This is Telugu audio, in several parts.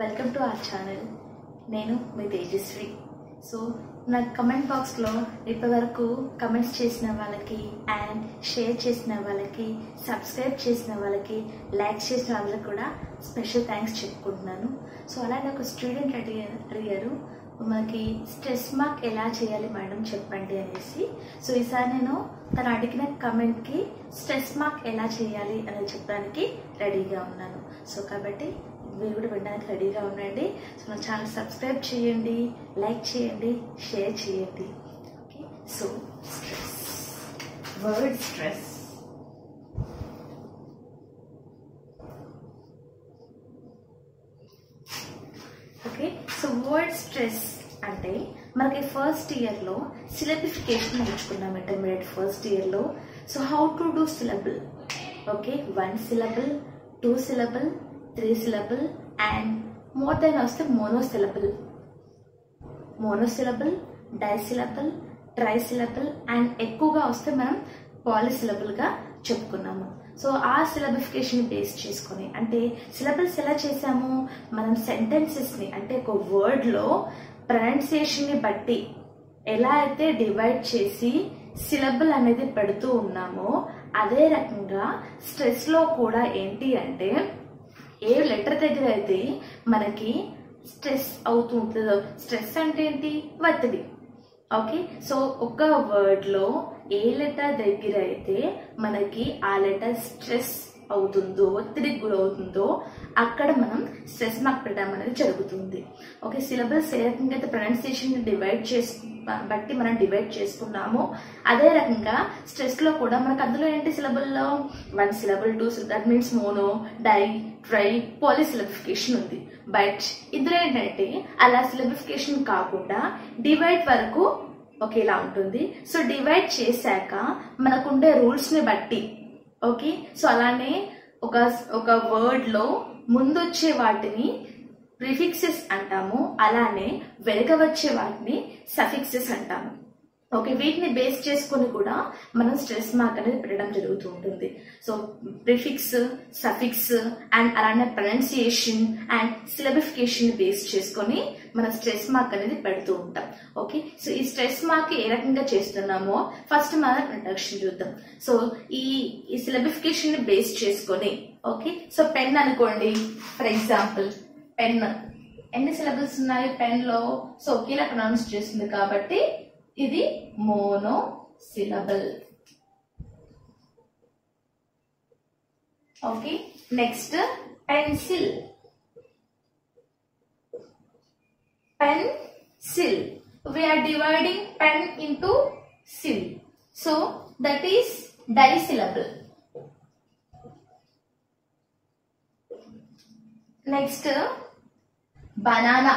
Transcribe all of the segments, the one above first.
వెల్కమ్ టు అవర్ ఛానల్ నేను మీ తేజస్వి. సో నా కమెంట్ బాక్స్లో ఇప్పటివరకు కమెంట్స్ చేసిన వాళ్ళకి అండ్ షేర్ చేసిన వాళ్ళకి సబ్స్క్రైబ్ చేసిన వాళ్ళకి లైక్ చేసిన వాళ్ళకి కూడా స్పెషల్ థ్యాంక్స్ చెప్పుకుంటున్నాను. సో అలాగే ఒక స్టూడెంట్ అడిగా అడిగారు మనకి స్ట్రెస్ మార్క్ ఎలా చేయాలి మేడం చెప్పండి అనేసి. సో ఈసారి నేను తను అడిగిన కమెంట్కి స్ట్రెస్ మార్క్ ఎలా చేయాలి అనేది చెప్పడానికి రెడీగా ఉన్నాను. సో కాబట్టి మీరు కూడా వినడానికి రెడీగా ఉండండి. సో నా ఛానల్ సబ్స్క్రైబ్ చేయండి లైక్ చేయండి షేర్ చేయండి. Okay? So stress. Word stress. Okay? So word stress అంటే మనకి ఫస్ట్ ఇయర్లో సిలబిఫికేషన్ నేర్చుకున్నాం ఇంటర్మీడియట్ ఫస్ట్ ఇయర్లో. So how to do syllable? Okay? One syllable two syllable three syllable and more then వస్తే mono syllable monosyllable disyllable trisyllable and ఎక్కువగా వస్తే మనం పాలిసిలబుల్గా చెప్పుకున్నాము. సో ఆ సిలబిఫికేషన్ బేస్ చేసుకొని అంటే సిలబల్స్ ఎలా చేసాము మనం సెంటెన్సెస్ని అంటే ఒక వర్డ్లో ప్రొనౌన్సియేషన్ని బట్టి ఎలా అయితే డివైడ్ చేసి సిలబుల్ అనేది పెడుతూ ఉన్నామో అదే రకంగా స్ట్రెస్లో కూడా ఏంటి అంటే ఏ లెటర్ దగ్గర అయితే మనకి స్ట్రెస్ అవుతూ ఉంటుందో స్ట్రెస్ అంటే ఏంటి? ఒత్తిడి. ఓకే? సో ఒక వర్డ్లో ఏ లెటర్ దగ్గర అయితే మనకి ఆ లెటర్ స్ట్రెస్ అవుతుందో ఒత్తిడికి గురవుతుందో అక్కడ మనం స్ట్రెస్ మార్క్ పెట్టడం అనేది జరుగుతుంది. ఓకే సిలబస్ ఏ రకంగా అయితే ప్రొనౌన్సియేషన్ డివైడ్ చేసి బట్టి మనం డివైడ్ చేసుకున్నామో అదే రకంగా స్ట్రెస్లో కూడా మనకు అందులో ఏంటి సిలబుల్లో one syllable two that means mono di tri polysyllabification ఉంది. బట్ ఇందులో ఏంటంటే అలా సిలబిఫికేషన్ కాకుండా డివైడ్ వరకు ఒకేలా ఉంటుంది. సో డివైడ్ చేశాక మనకుండే రూల్స్ని బట్టి ఓకే? సో అలానే ఒక ఒక వర్డ్లో ముందొచ్చే వాటిని ప్రిఫిక్సెస్ అంటాము అలానే వెనక వచ్చే వాటిని సఫిక్సెస్ అంటాము. ఓకే వీటిని బేస్ చేసుకొని కూడా మనం స్ట్రెస్ మార్క్ అనేది పెట్టడం జరుగుతూ ఉంటుంది. సో ప్రిఫిక్స్ సఫిక్స్ అండ్ అలానే ప్రొనౌన్సియేషన్ అండ్ సిలబిఫికేషన్ బేస్ చేసుకొని మనం స్ట్రెస్ మార్క్ అనేది పెడుతూ ఉంటాం. ఓకే సో ఈ స్ట్రెస్ మార్క్ ఏ రకంగా చేస్తున్నామో ఫస్ట్ మనం ప్రొడక్షన్ చూద్దాం. సో ఈ ఈ సిలబిఫికేషన్ బేస్ చేసుకొని ఓకే సో పెన్ అనుకోండి ఫర్ ఎగ్జాంపుల్ పెన్. ఎన్ని సిలబస్ ఉన్నాయి పెన్లో సో ఒకేలా ప్రొనౌన్స్ చేస్తుంది కాబట్టి ఇది monosyllable okay next pencil pencil we are dividing pen into sil so that is disyllable next banana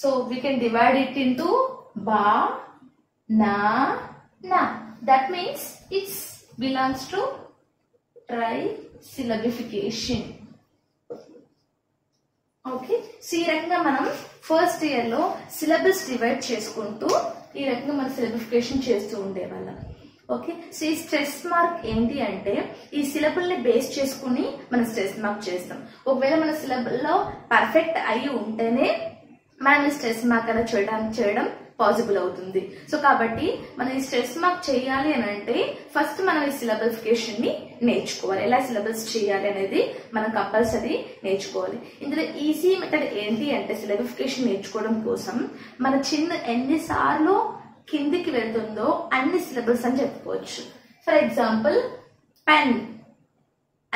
so we can divide it into ba na na. That means it belongs to trisyllabification. Okay so ఈ రకంగా మనం ఫస్ట్ ఇయర్లో సిలబస్ డివైడ్ చేసుకుంటూ ఈ రకంగా మనం సిలబిఫికేషన్ చేస్తూ ఉండేవాళ్ళం. ఓకే సో ఈ స్ట్రెస్ మార్క్ ఏంటి అంటే ఈ సిలబుల్ని బేస్ చేసుకుని మనం స్ట్రెస్ మార్క్ చేస్తాం. ఒకవేళ మన సిలబుల్లో పర్ఫెక్ట్ అయి ఉంటేనే మనం ఈ స్ట్రెస్ మార్క్ అలా చేయడానికి చేయడం పాసిబుల్ అవుతుంది. సో కాబట్టి మనం ఈ స్ట్రెస్ మార్క్ చేయాలి అని అంటే ఫస్ట్ మనం ఈ సిలబిఫికేషన్ని నేర్చుకోవాలి. ఎలా సిలబస్ చేయాలి అనేది మనం కంపల్సరీ నేర్చుకోవాలి. ఇందులో ఈజీ మెథడ్ ఏంటి అంటే సిలబిఫికేషన్ నేర్చుకోవడం కోసం మన చిన్న ఎన్నిసార్లు కిందికి వెళ్తుందో అన్ని సిలబస్ అని చెప్పుకోవచ్చు. For example pen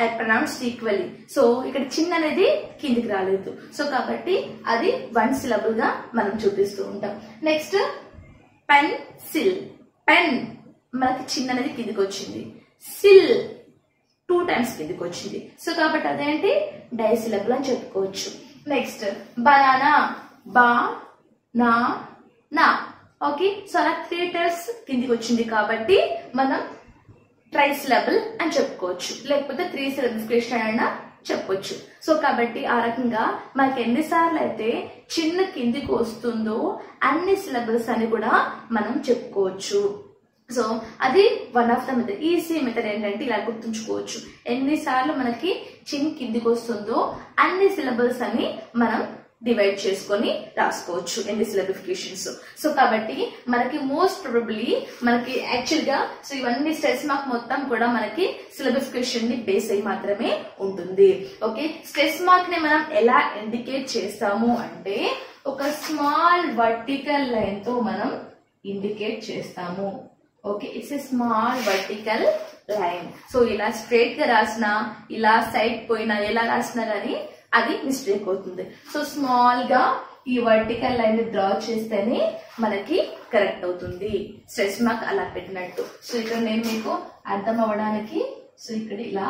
I pronounced equally so ఇక్కడ చిన్న అనేది కిందికి రాలేదు. సో కాబట్టి అది వన్ సిలబుల్గా మనం చూపిస్తూ ఉంటాం. నెక్స్ట్ పెన్ సిల్ పెన్ మనకి చిన్న అనేది కిందికి వచ్చింది. సిల్ టూ టైమ్స్ కిందికి వచ్చింది. సో కాబట్టి అదేంటి? డైసిలబుల్ అని చెప్పుకోవచ్చు. Next banana ba na na okay so అలా త్రీ టైమ్స్ కిందికి వచ్చింది కాబట్టి మనం ట్రైసిలబుల్ అని చెప్పుకోవచ్చు. లేకపోతే త్రీ సిలబిఫికేషన్ అయినా చెప్పొచ్చు. సో కాబట్టి ఆ రకంగా మనకి ఎన్నిసార్లు అయితే చిన్న కిందికి వస్తుందో అన్ని సిలబస్ అని కూడా మనం చెప్పుకోవచ్చు. సో అది one of the method easy method ఏంటంటే ఇలా గుర్తుంచుకోవచ్చు. ఎన్నిసార్లు మనకి చిన్న కిందికి వస్తుందో అన్ని సిలబస్ అని మనం డివైడ్ చేసుకొని రాసుకోవచ్చు ఎన్ని సిలబిఫికేషన్స్ సో కాబట్టి మనకి మోస్ట్ ప్రొబబ్లీ మనకి యాక్చువల్గా సో ఇవన్నీ స్ట్రెస్ మార్క్ మొత్తం కూడా మనకి సిలబిఫికేషన్ని బేస్ అయి మాత్రమే ఉంటుంది. ఓకే స్ట్రెస్ మార్క్ని మనం ఎలా ఇండికేట్ చేస్తాము అంటే ఒక స్మాల్ వర్టికల్ లైన్తో మనం ఇండికేట్ చేస్తాము. Okay it's a small vertical line so ఇలా స్ట్రేట్గా రాసిన ఇలా సైడ్ పోయినా ఎలా రాసినా కానీ అది మిస్టేక్ అవుతుంది. సో స్మాల్గా ఈ వర్టికల్ లైన్ డ్రా చేస్తేనే మనకి కరెక్ట్ అవుతుంది. స్ట్రెస్ మార్క్ అలా పెట్టినట్టు. సో ఇక్కడ నేను మీకు అర్థం అవ్వడానికి సో ఇక్కడ ఇలా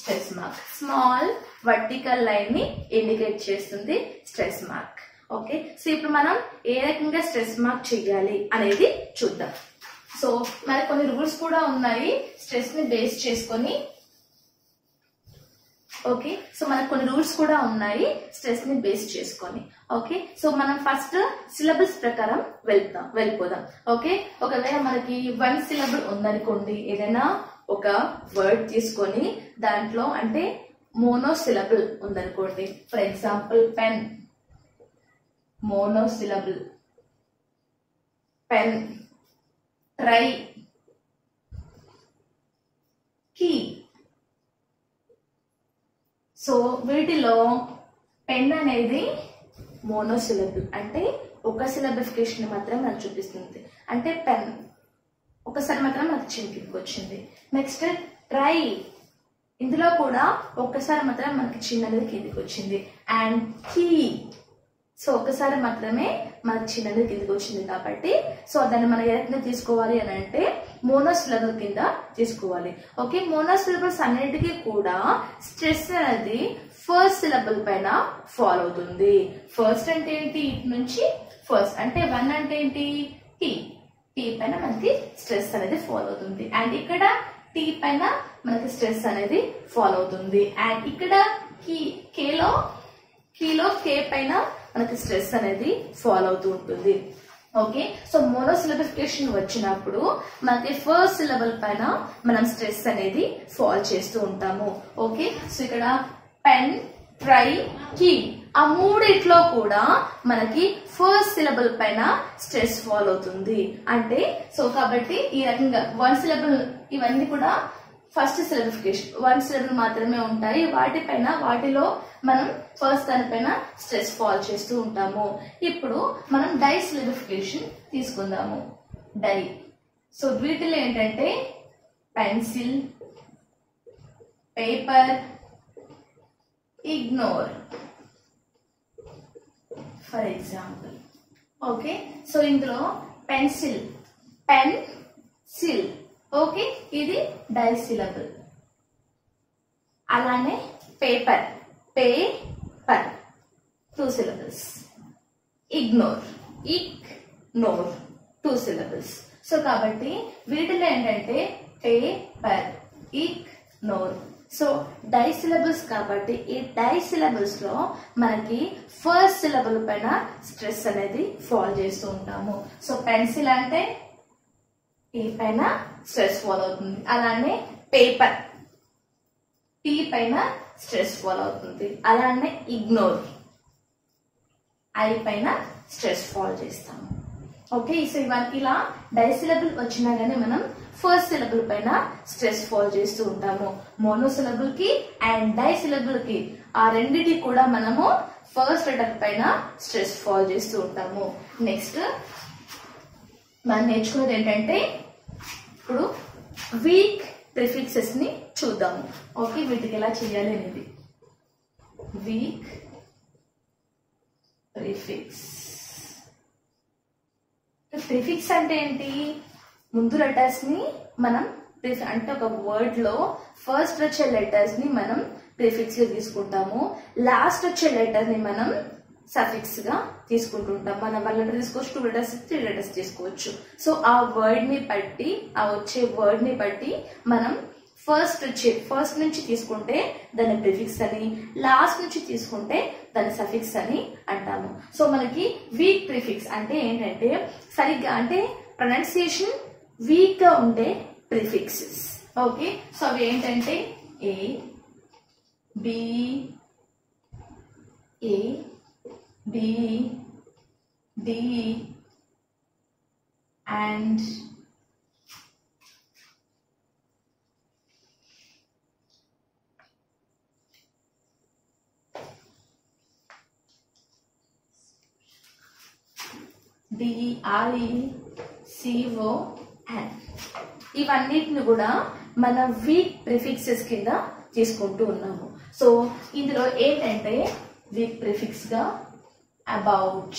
స్ట్రెస్ మార్క్ స్మాల్ వర్టికల్ లైన్ని ఇండికేట్ చేస్తుంది స్ట్రెస్ మార్క్ ఓకే సో ఇప్పుడు మనం ఏ రకంగా స్ట్రెస్ మార్క్ చేయాలి అనేది చూద్దాం. సో మరి కొన్ని రూల్స్ కూడా ఉన్నాయి. స్ట్రెస్ని బేస్ చేసుకొని ఓకే సో మనకు కొన్ని రూల్స్ కూడా ఉన్నాయి. స్ట్రెస్ని బేస్ చేసుకొని. ఓకే సో మనం ఫస్ట్ సిలబస్ ప్రకారం వెళ్తాం వెళ్ళిపోదాం. ఓకే ఒకవేళ మనకి వన్ సిలబుల్ ఉందనుకోండి ఏదైనా ఒక వర్డ్ తీసుకొని దాంట్లో అంటే మోనో సిలబుల్ ఉందనుకోండి. For example pen mono syllable pen try key so వీటిలో పెన్ అనేది మోనోసిలబుల్ అంటే ఒక సిలబిఫికేషన్ మాత్రం మనకు చూపిస్తుంది. అంటే పెన్ ఒకసారి మాత్రం మనకు చిన్న వచ్చింది. నెక్స్ట్ ట్రై ఇందులో కూడా ఒక్కసారి మాత్రం మనకి చిన్నది కిందికి వచ్చింది. అండ్ కీ సో ఒకసారి మాత్రమే మనకు చిన్నది కిందకి వచ్చింది కాబట్టి సో దాన్ని మనం ఏ రకంగా తీసుకోవాలి అని అంటే మోనోసిలబుల్ కింద తీసుకోవాలి. ఓకే మోనోసిలబుల్స్ అన్నిటికీ కూడా స్ట్రెస్ అనేది ఫస్ట్ సిలబుల్ పైన ఫాలో అవుతుంది. ఫస్ట్ అంటే ఏంటి? ఇటు నుంచి ఫస్ట్. అంటే వన్ అంటే ఏంటి? టీ టీ పైన మనకి స్ట్రెస్ అనేది ఫాలో అవుతుంది. అండ్ ఇక్కడ టీ పైన మనకి స్ట్రెస్ అనేది ఫాలో అవుతుంది. అండ్ ఇక్కడ కీ కేలో కీలో కే పైన మనకి స్ట్రెస్ అనేది ఫాలో అవుతూ ఉంటుంది. ఓకే? సో మోనోసిలబిఫికేషన్ వచ్చినప్పుడు మనకి ఫస్ట్ సిలబల్ పైన మనం స్ట్రెస్ అనేది ఫాల్ చేస్తూ ఉంటాము. ఓకే? సో ఇక్కడ పెన్ ట్రై కీ ఆ మూడిట్లో కూడా మనకి ఫస్ట్ సిలబుల్ పైన స్ట్రెస్ ఫాల్ అవుతుంది. అంటే సో కాబట్టి ఈ రకంగా వన్ సిలబుల్ ఇవన్నీ కూడా ఫస్ట్ సిలబిఫికేషన్ వన్ సిలబుల్ మాత్రమే ఉంటాయి. వాటిపైన వాటిలో మనం ఫస్ట్ దానిపైన స్ట్రెస్ ఫాల్ చేస్తూ ఉంటాము. ఇప్పుడు మనం డై సిలబిఫికేషన్ తీసుకుందాము. డై. సో వీటిలో ఏంటంటే pencil paper ignore. For example. Okay? So ఇందులో పెన్సిల్ పెన్ సిల్ ఓకే ఇది డైసిలబుల్ అలానే paper paper two syllables. Ignore ig nore two syllables. So కాబట్టి వీటిలో ఏంటంటే paper ignore. So di syllables కాబట్టి ఈ డై సిలబుల్స్లో మనకి ఫస్ట్ సిలబుల్ పైన స్ట్రెస్ అనేది ఫాల్ చేస్తూ ఉంటాము. సో పెన్సిల్ అంటే ఈ పైన? స్ట్రెస్ ఫాల్ అవుతుంది. అలానే పేపర్. టీ పైన స్ట్రెస్ ఫాల్ అవుతుంది. అలానే ఇగ్నోర్. ఐ పైన స్ట్రెస్ ఫాల్ చేస్తాము. ఓకే సో ఇవన్నీ ఇలా డైసిలబుల్ వచ్చినా గానీ మనం ఫస్ట్ సిలబుల్ పైన స్ట్రెస్ ఫాల్ చేస్తూ ఉంటాము. మోనోసిలబుల్కి అండ్ డైసిలబుల్కి ఆ రెండిటి కూడా మనము ఫస్ట్ లెటర్ పైన స్ట్రెస్ ఫాల్ చేస్తూ ఉంటాము. నెక్స్ట్ మనం నేర్చుకున్నది ఏంటంటే ఇప్పుడు వీక్ ప్రిఫిక్సెస్ని చూద్దాము ఓకే వీటికి ఎలా చేయాలి అనేది. Weak prefix. ప్రిఫిక్స్ అంటే ఏంటి? ముందు లెటర్స్ని మనం అంటే ఒక వర్డ్లో ఫస్ట్ వచ్చే లెటర్స్ని మనం ప్రిఫిక్స్గా తీసుకుంటాము. లాస్ట్ వచ్చే లెటర్ని మనం సఫిక్స్గా తీసుకుంటుంటాం. మనం వన్ లెటర్ తీసుకోవచ్చు టూ లెటర్స్ త్రీ లెటర్స్ తీసుకోవచ్చు. సో ఆ వర్డ్ని బట్టి ఆ వచ్చే వర్డ్ని బట్టి మనం ఫస్ట్ వచ్చే ఫస్ట్ నుంచి తీసుకుంటే దాని ప్రిఫిక్స్ అని లాస్ట్ నుంచి తీసుకుంటే దాని సఫిక్స్ అని అంటాము. సో మనకి వీక్ ప్రిఫిక్స్ అంటే ఏంటంటే సరిగ్గా అంటే ప్రొనౌన్సియేషన్ వీక్గా ఉండే ప్రిఫిక్సెస్ ఓకే సో అవి ఏంటంటే A B A B D and DRE CO N. ఇవన్నిటిని కూడా మన వీక్ ప్రిఫిక్సెస్ కింద తీసుకుంటూ ఉన్నాము సో ఇందులో ఏంటంటే వీక్ ప్రిఫిక్స్గా గా అబౌట్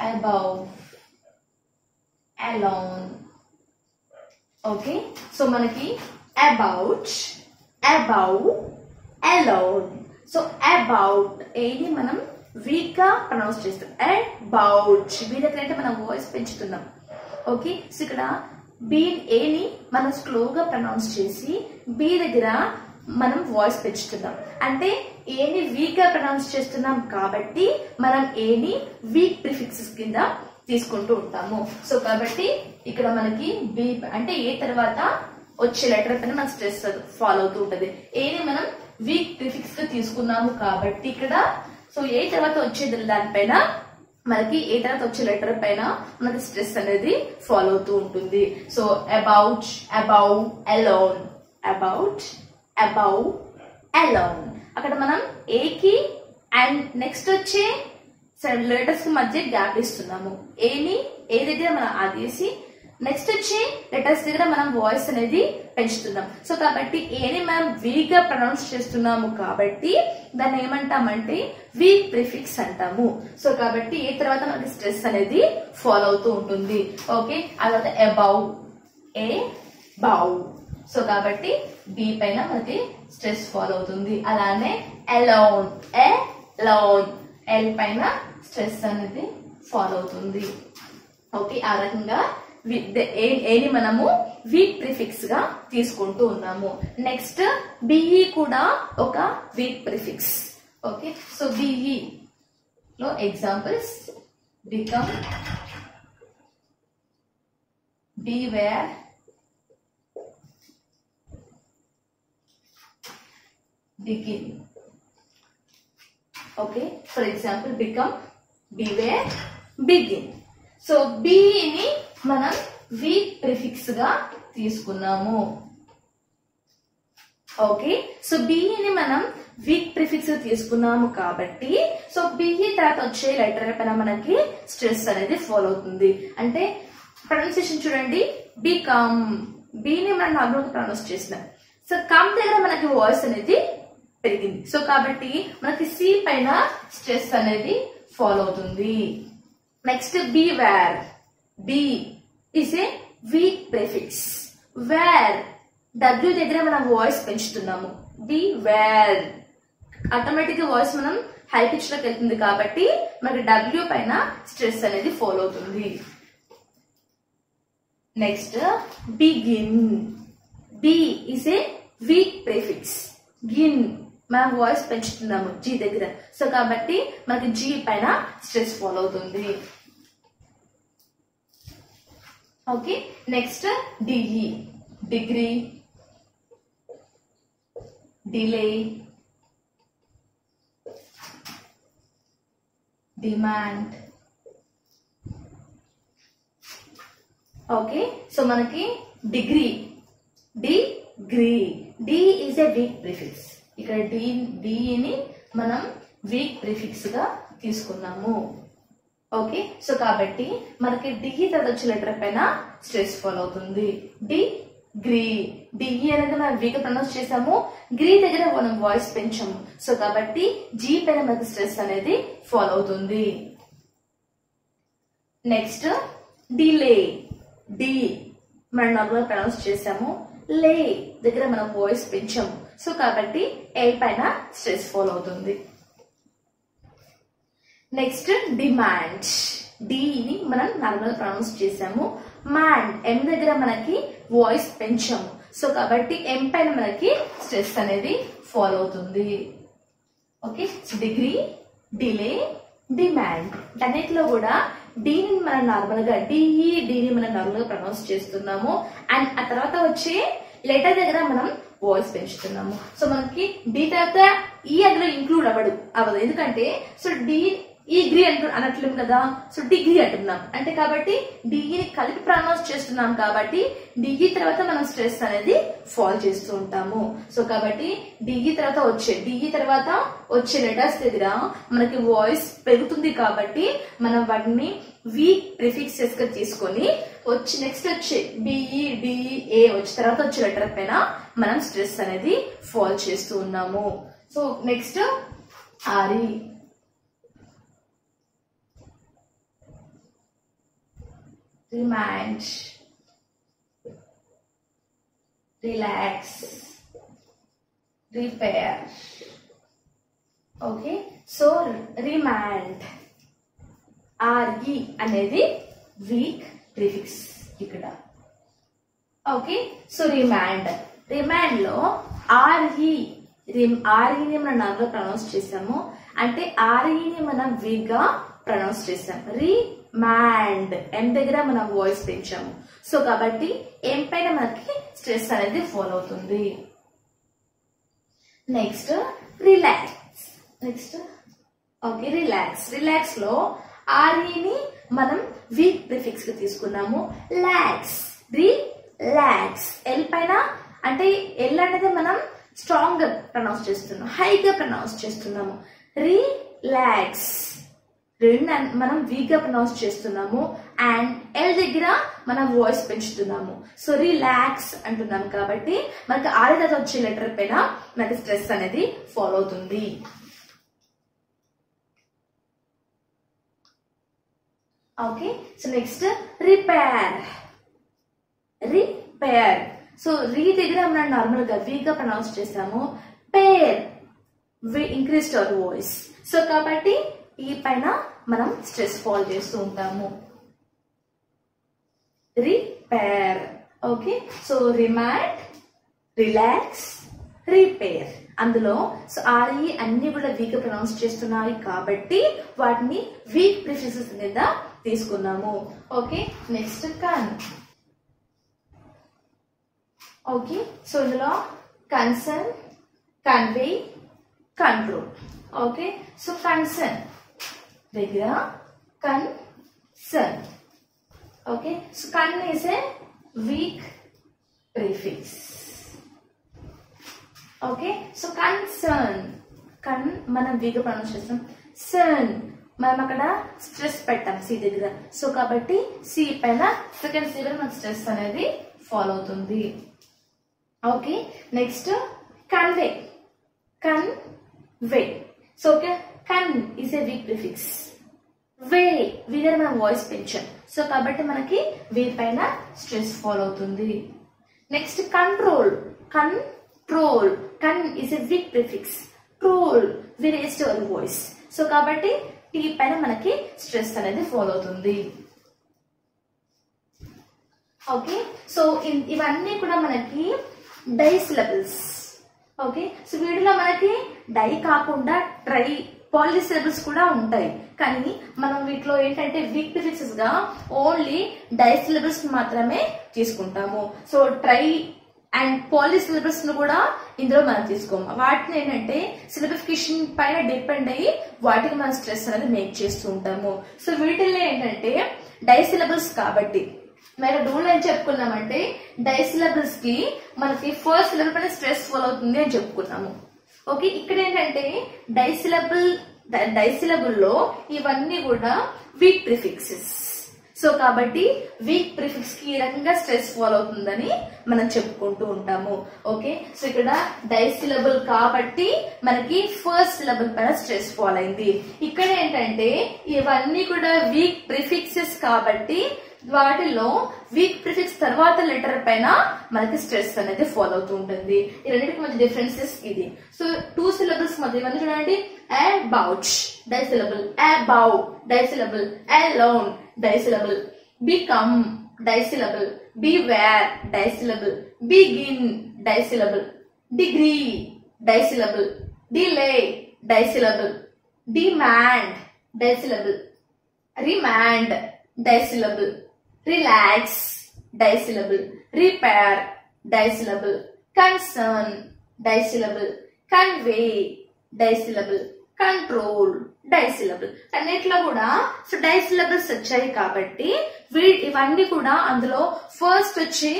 అబౌవ్ ఓకే సో మనకి about above alone so about ఏది మనం వీక్గా ప్రొనౌన్స్ చేస్తాం. అబౌట్ బీ దగ్గర అంటే మనం వాయిస్ పెంచుతున్నాం. ఓకే సో ఇక్కడ బీ ఏని మనం స్లోగా ప్రొనౌన్స్ చేసి బీ దగ్గర మనం వాయిస్ పెంచుతున్నాం. అంటే ఏని వీక్గా ప్రొనౌన్స్ చేస్తున్నాం కాబట్టి మనం ఏని వీక్ ప్రిఫిక్సెస్ కింద తీసుకుంటూ ఉంటాము. సో కాబట్టి ఇక్కడ మనకి బి అంటే ఏ తర్వాత వచ్చే లెటర్ పైన మనకు స్ట్రెస్ ఫాలో అవుతూ ఉంటది. ఏని మనం వీక్ ప్రిఫిక్స్గా తీసుకున్నాము కాబట్టి ఇక్కడ సో ఏ తర్వాత వచ్చేది దానిపైన మనకి ఏ తర్వాత వచ్చే లెటర్ పైన మనకి స్ట్రెస్ అనేది ఫాలో అవుతూ ఉంటుంది. So about above alone about above alone అక్కడ మనం ఏకి అండ్ నెక్స్ట్ వచ్చే లెటర్స్ మధ్య గ్యాప్ ఇస్తున్నాము. ఏని ఏ దగ్గర మనం ఆగేసి నెక్స్ట్ వచ్చి లెటర్స్ దగ్గర మనం వాయిస్ అనేది పెంచుతున్నాం. సో కాబట్టి ఏని మనం వీక్గా ప్రొనౌన్స్ చేస్తున్నాము కాబట్టి దాన్ని ఏమంటామంటే వీక్ ప్రిఫిక్స్ అంటాము. సో కాబట్టి ఏ తర్వాత మనకి స్ట్రెస్ అనేది ఫాలో అవుతూ ఉంటుంది. ఓకే ఆ తర్వాత అబౌవ్ ఏ బౌ సో కాబట్టి బి పైన మనకి స్ట్రెస్ ఫాల్ అవుతుంది. అలానే ఎలౌన్ ఏ లోన్ ఎల్ పైన స్ట్రెస్ అనేది ఫాలో అవుతుంది. ఓకే ఆ రకంగా ఏ- ఏని మనము వీక్ ప్రిఫిక్స్గా తీసుకుంటూ ఉన్నాము. నెక్స్ట్ బిఈ కూడా ఒక weak prefix okay so B E లో examples become beware begin. Okay for example become beware begin. So ని మనం వీక్ ప్రిఫిక్స్గా తీసుకున్నాము. ఓకే సో బిఈని మనం వీక్ ప్రిఫిక్స్ తీసుకున్నాము కాబట్టి సో బిఈ తర్వాత వచ్చే లెటర్ పైన మనకి స్ట్రెస్ అనేది ఫాలో అవుతుంది. అంటే ప్రొనౌన్సియేషన్ చూడండి బికమ్ బిని మనం నార్మల్ ప్రొనౌన్స్ చేసినాం. సో కమ్ దగ్గర మనకి వాయిస్ అనేది పెరిగింది. సో కాబట్టి మనకి సి పైన స్ట్రెస్ అనేది ఫాలో అవుతుంది. Next be where be is a weak prefix where W దగ్గర మనం వాయిస్ పెంచుతున్నాము. బి వేర్ ఆటోమేటిక్గా వాయిస్ మనం హై పిచ్లోకి వెళ్తుంది కాబట్టి మనకి డబ్ల్యూ పైన స్ట్రెస్ అనేది ఫాలో అవుతుంది. Next begin be is a weak prefix gin మనం వాయిస్ పెంచుతున్నాము జీ దగ్గర. సో కాబట్టి మనకి జీ పైన స్ట్రెస్ ఫాలో అవుతుంది. Okay next D E degree delay demand okay so మనకి degree degree de is a weak prefix ఇక్కడ డి డిని మనం వీక్ ప్రిఫిక్స్గా తీసుకున్నాము. ఓకే సో కాబట్టి మనకి డిఈ తర్వాత వచ్చే లెటర్ పైన స్ట్రెస్ ఫాలో అవుతుంది. డి గ్రీ డిఈ అనేది మనం వీక్ ప్రొనౌన్స్ చేసాము గ్రీ దగ్గర మనం వాయిస్ పెంచాము. సో కాబట్టి జీ పైన మనకి స్ట్రెస్ అనేది ఫాలో అవుతుంది. నెక్స్ట్ డిలే డి మనం నార్మల్ ప్రొనౌన్స్ చేసాము లే దగ్గర మనం వాయిస్ పెంచాము. సో కాబట్టి ఏ పైన స్ట్రెస్ ఫాలో అవుతుంది. నెక్స్ట్ డిమాండ్ డిని మనం నార్మల్ ప్రొనౌన్స్ చేసాము. మ్యాండ్ ఎం దగ్గర మనకి వాయిస్ పెంచాము. సో కాబట్టి ఎం పైన మనకి స్ట్రెస్ అనేది ఫాలో అవుతుంది. ఓకే డిగ్రీ డిలే డిమాండ్ అన్నిటిలో కూడా డీని మనం నార్మల్గా డిఈ డీని e, మనం నార్మల్గా ప్రొనౌన్స్ చేస్తున్నాము. అండ్ ఆ తర్వాత వచ్చే లెటర్ దగ్గర మనం వాయిస్ పెంచుతున్నాము సో మనకి డి తర్వాత ఈ అందులో ఇంక్లూడ్ అవ్వడు. అవ్వదు. ఎందుకంటే సో డి ఈ గ్రీ అంటు అనట్లేము కదా. సో డిగ్రీ అంటున్నాం. అంటే కాబట్టి డిగ్రీని కలిపి ప్రొనౌన్స్ చేస్తున్నాం కాబట్టి డిగ్రీ తర్వాత మనం స్ట్రెస్ అనేది ఫాల్ చేస్తూ ఉంటాము. సో కాబట్టి డిగ్రీ తర్వాత వచ్చే డిగ్రీ తర్వాత వచ్చే లెటర్స్ దగ్గర మనకి వాయిస్ పెరుగుతుంది కాబట్టి మనం వాటిని వీక్ ప్రిఫిక్సెస్గా తీసుకొని వచ్చి నెక్స్ట్ వచ్చే బిఈ డిఏ e, e, వచ్చిన తర్వాత వచ్చే లెటర్ పైన మనం స్ట్రెస్ అనేది ఫాల్ చేస్తూ ఉన్నాము. So next R E remind, relax, repair. Okay so remind R E అనేది వీక్ ప్రిఫిక్స్ ఇక్కడ. ఓకే సో రిమాండ్ రిమాండ్లో ఆర్ఈ ఆర్ఈని మనం నాలుగులో ప్రొనౌన్స్ చేసాము. అంటే ఆర్ఈని మనం వీక్గా ప్రొనౌన్స్ రీ మ్యాండ్. ఎం దగ్గర మనం వాయిస్ పెంచాము. సో కాబట్టి ఏం పైన మనకి స్ట్రెస్ అనేది ఫాలో అవుతుంది. Next relax next okay relax రిలాక్స్లో ఆర్ఈని మనం వీక్ ప్రిఫిక్స్గా తీసుకున్నాము. లాక్స్ రిలాక్స్ ఎల్ పైన అంటే ఎల్ అనేది మనం స్ట్రాంగ్గా ప్రొనౌన్స్ చేస్తున్నాం. హైగా ప్రొనౌన్స్ చేస్తున్నాము. రిలాక్స్ రెండు మనం వీక్గా ప్రొనౌన్స్ చేస్తున్నాము అండ్ ఎల్ దగ్గర మనం వాయిస్ పెంచుతున్నాము. సో రిలాక్స్ అంటున్నాం కాబట్టి మనకి ఆరు తర్వాత వచ్చే లెటర్ పైన మనకి స్ట్రెస్ అనేది ఫాలో అవుతుంది. Okay so next repair repair so re దగ్గర మనం నార్మల్గా వీక్గా ప్రొనౌన్స్ చేస్తాము. Pair we increase our voice so కాబట్టి ఈ పైన మనం స్ట్రెస్ ఫాల్ చేస్తూ ఉంటాము. Repair okay so remind relax repair అందులో సో ఆర్ఈ అన్ని కూడా వీక్ ప్రొనౌన్స్ చేస్తున్నాయి కాబట్టి వాటిని వీక్ ప్రిఫిసెస్ కింద తీసుకున్నాము okay next con okay so ఇందులో concern convey control okay so concern దగ్గర concern okay? So con is a weak prefix okay? So concern con మనం వీక్ ప్రొనౌన్స్ చేస్తాం. సర్న్ మనం అక్కడ స్ట్రెస్ పెట్టాం సి దగ్గర. సో కాబట్టి సి పైన సెకండ్ సి మన స్ట్రెస్ అనేది ఫాలో అవుతుంది. Okay? Next convey. Con vey so okay? Con is a weak prefix vey వీదర్ మనం వాయిస్ పెంచాం. సో కాబట్టి మనకి వే పైన స్ట్రెస్ ఫాలో అవుతుంది. Next control control con is a weak prefix trol we raised our voice so కాబట్టి టీ పైన మనకి స్ట్రెస్ అనేది ఫాలో అవుతుంది. ఓకే సో ఇన్- ఇవన్నీ కూడా మనకి డై సిలబుల్స్ ఓకే సో వీటిలో మనకి డై కాకుండా ట్రై పాలిసిబుల్స్ కూడా ఉంటాయి. కానీ మనం వీటిలో ఏంటంటే వీక్ ప్రిఫిక్సెస్గా ఓన్లీ డై మాత్రమే తీసుకుంటాము. సో ట్రై అండ్ పాలీ సిలబస్ను కూడా ఇందులో మనం తీసుకోము. వాటిని ఏంటంటే సిలబిఫికేషన్ పైన డిపెండ్ అయ్యి వాటికి మనం స్ట్రెస్ అనేది మేక్ చేస్తూ ఉంటాము. సో వీటిల్లో ఏంటంటే డై కాబట్టి. మరి రూల్ అని చెప్పుకున్నామంటే డై కి మనకి ఫస్ట్ సిలబుల్ పైన స్ట్రెస్ ఫాలో అవుతుంది అని చెప్పుకున్నాము. ఓకే ఇక్కడ ఏంటంటే డైసిలబుల్ డైసిలబుల్లో ఇవన్నీ కూడా వీక్ ప్రిఫిక్సెస్. సో కాబట్టి వీక్ ప్రిఫిక్స్కి ఈ రకంగా స్ట్రెస్ ఫాల్ అవుతుందని మనం చెప్పుకుంటూ ఉంటాము. ఓకే సో ఇక్కడ డైసిలబుల్ కాబట్టి మనకి ఫస్ట్ సిలబుల్ పైన స్ట్రెస్ ఫాల్ అయింది. ఇక్కడ ఏంటంటే ఇవన్నీ కూడా వీక్ ప్రిఫిక్సెస్ కాబట్టి వాటిలో వీక్ ప్రిఫిక్స్ తర్వాత లెటర్ పైన మనకి స్ట్రెస్ అనేది ఫాలో అవుతూ ఉంటుంది. ఈ రెండింటికి మధ్య డిఫరెన్సెస్ ఇది. సో టూ సిలబుల్స్ మధ్య ఇవన్నీ చూడండి. About disyllable above disyllable alone disyllable become disyllable beware disyllable begin disyllable degree disyllable delay disyllable demand disyllable remind disyllable relax disyllable repair disyllable concern disyllable convey disyllable control disyllable అన్నిట్లో కూడా సో డైసిలబుల్స్ వచ్చాయి కాబట్టి వీ ఇవన్నీ కూడా అందులో ఫస్ట్ వచ్చి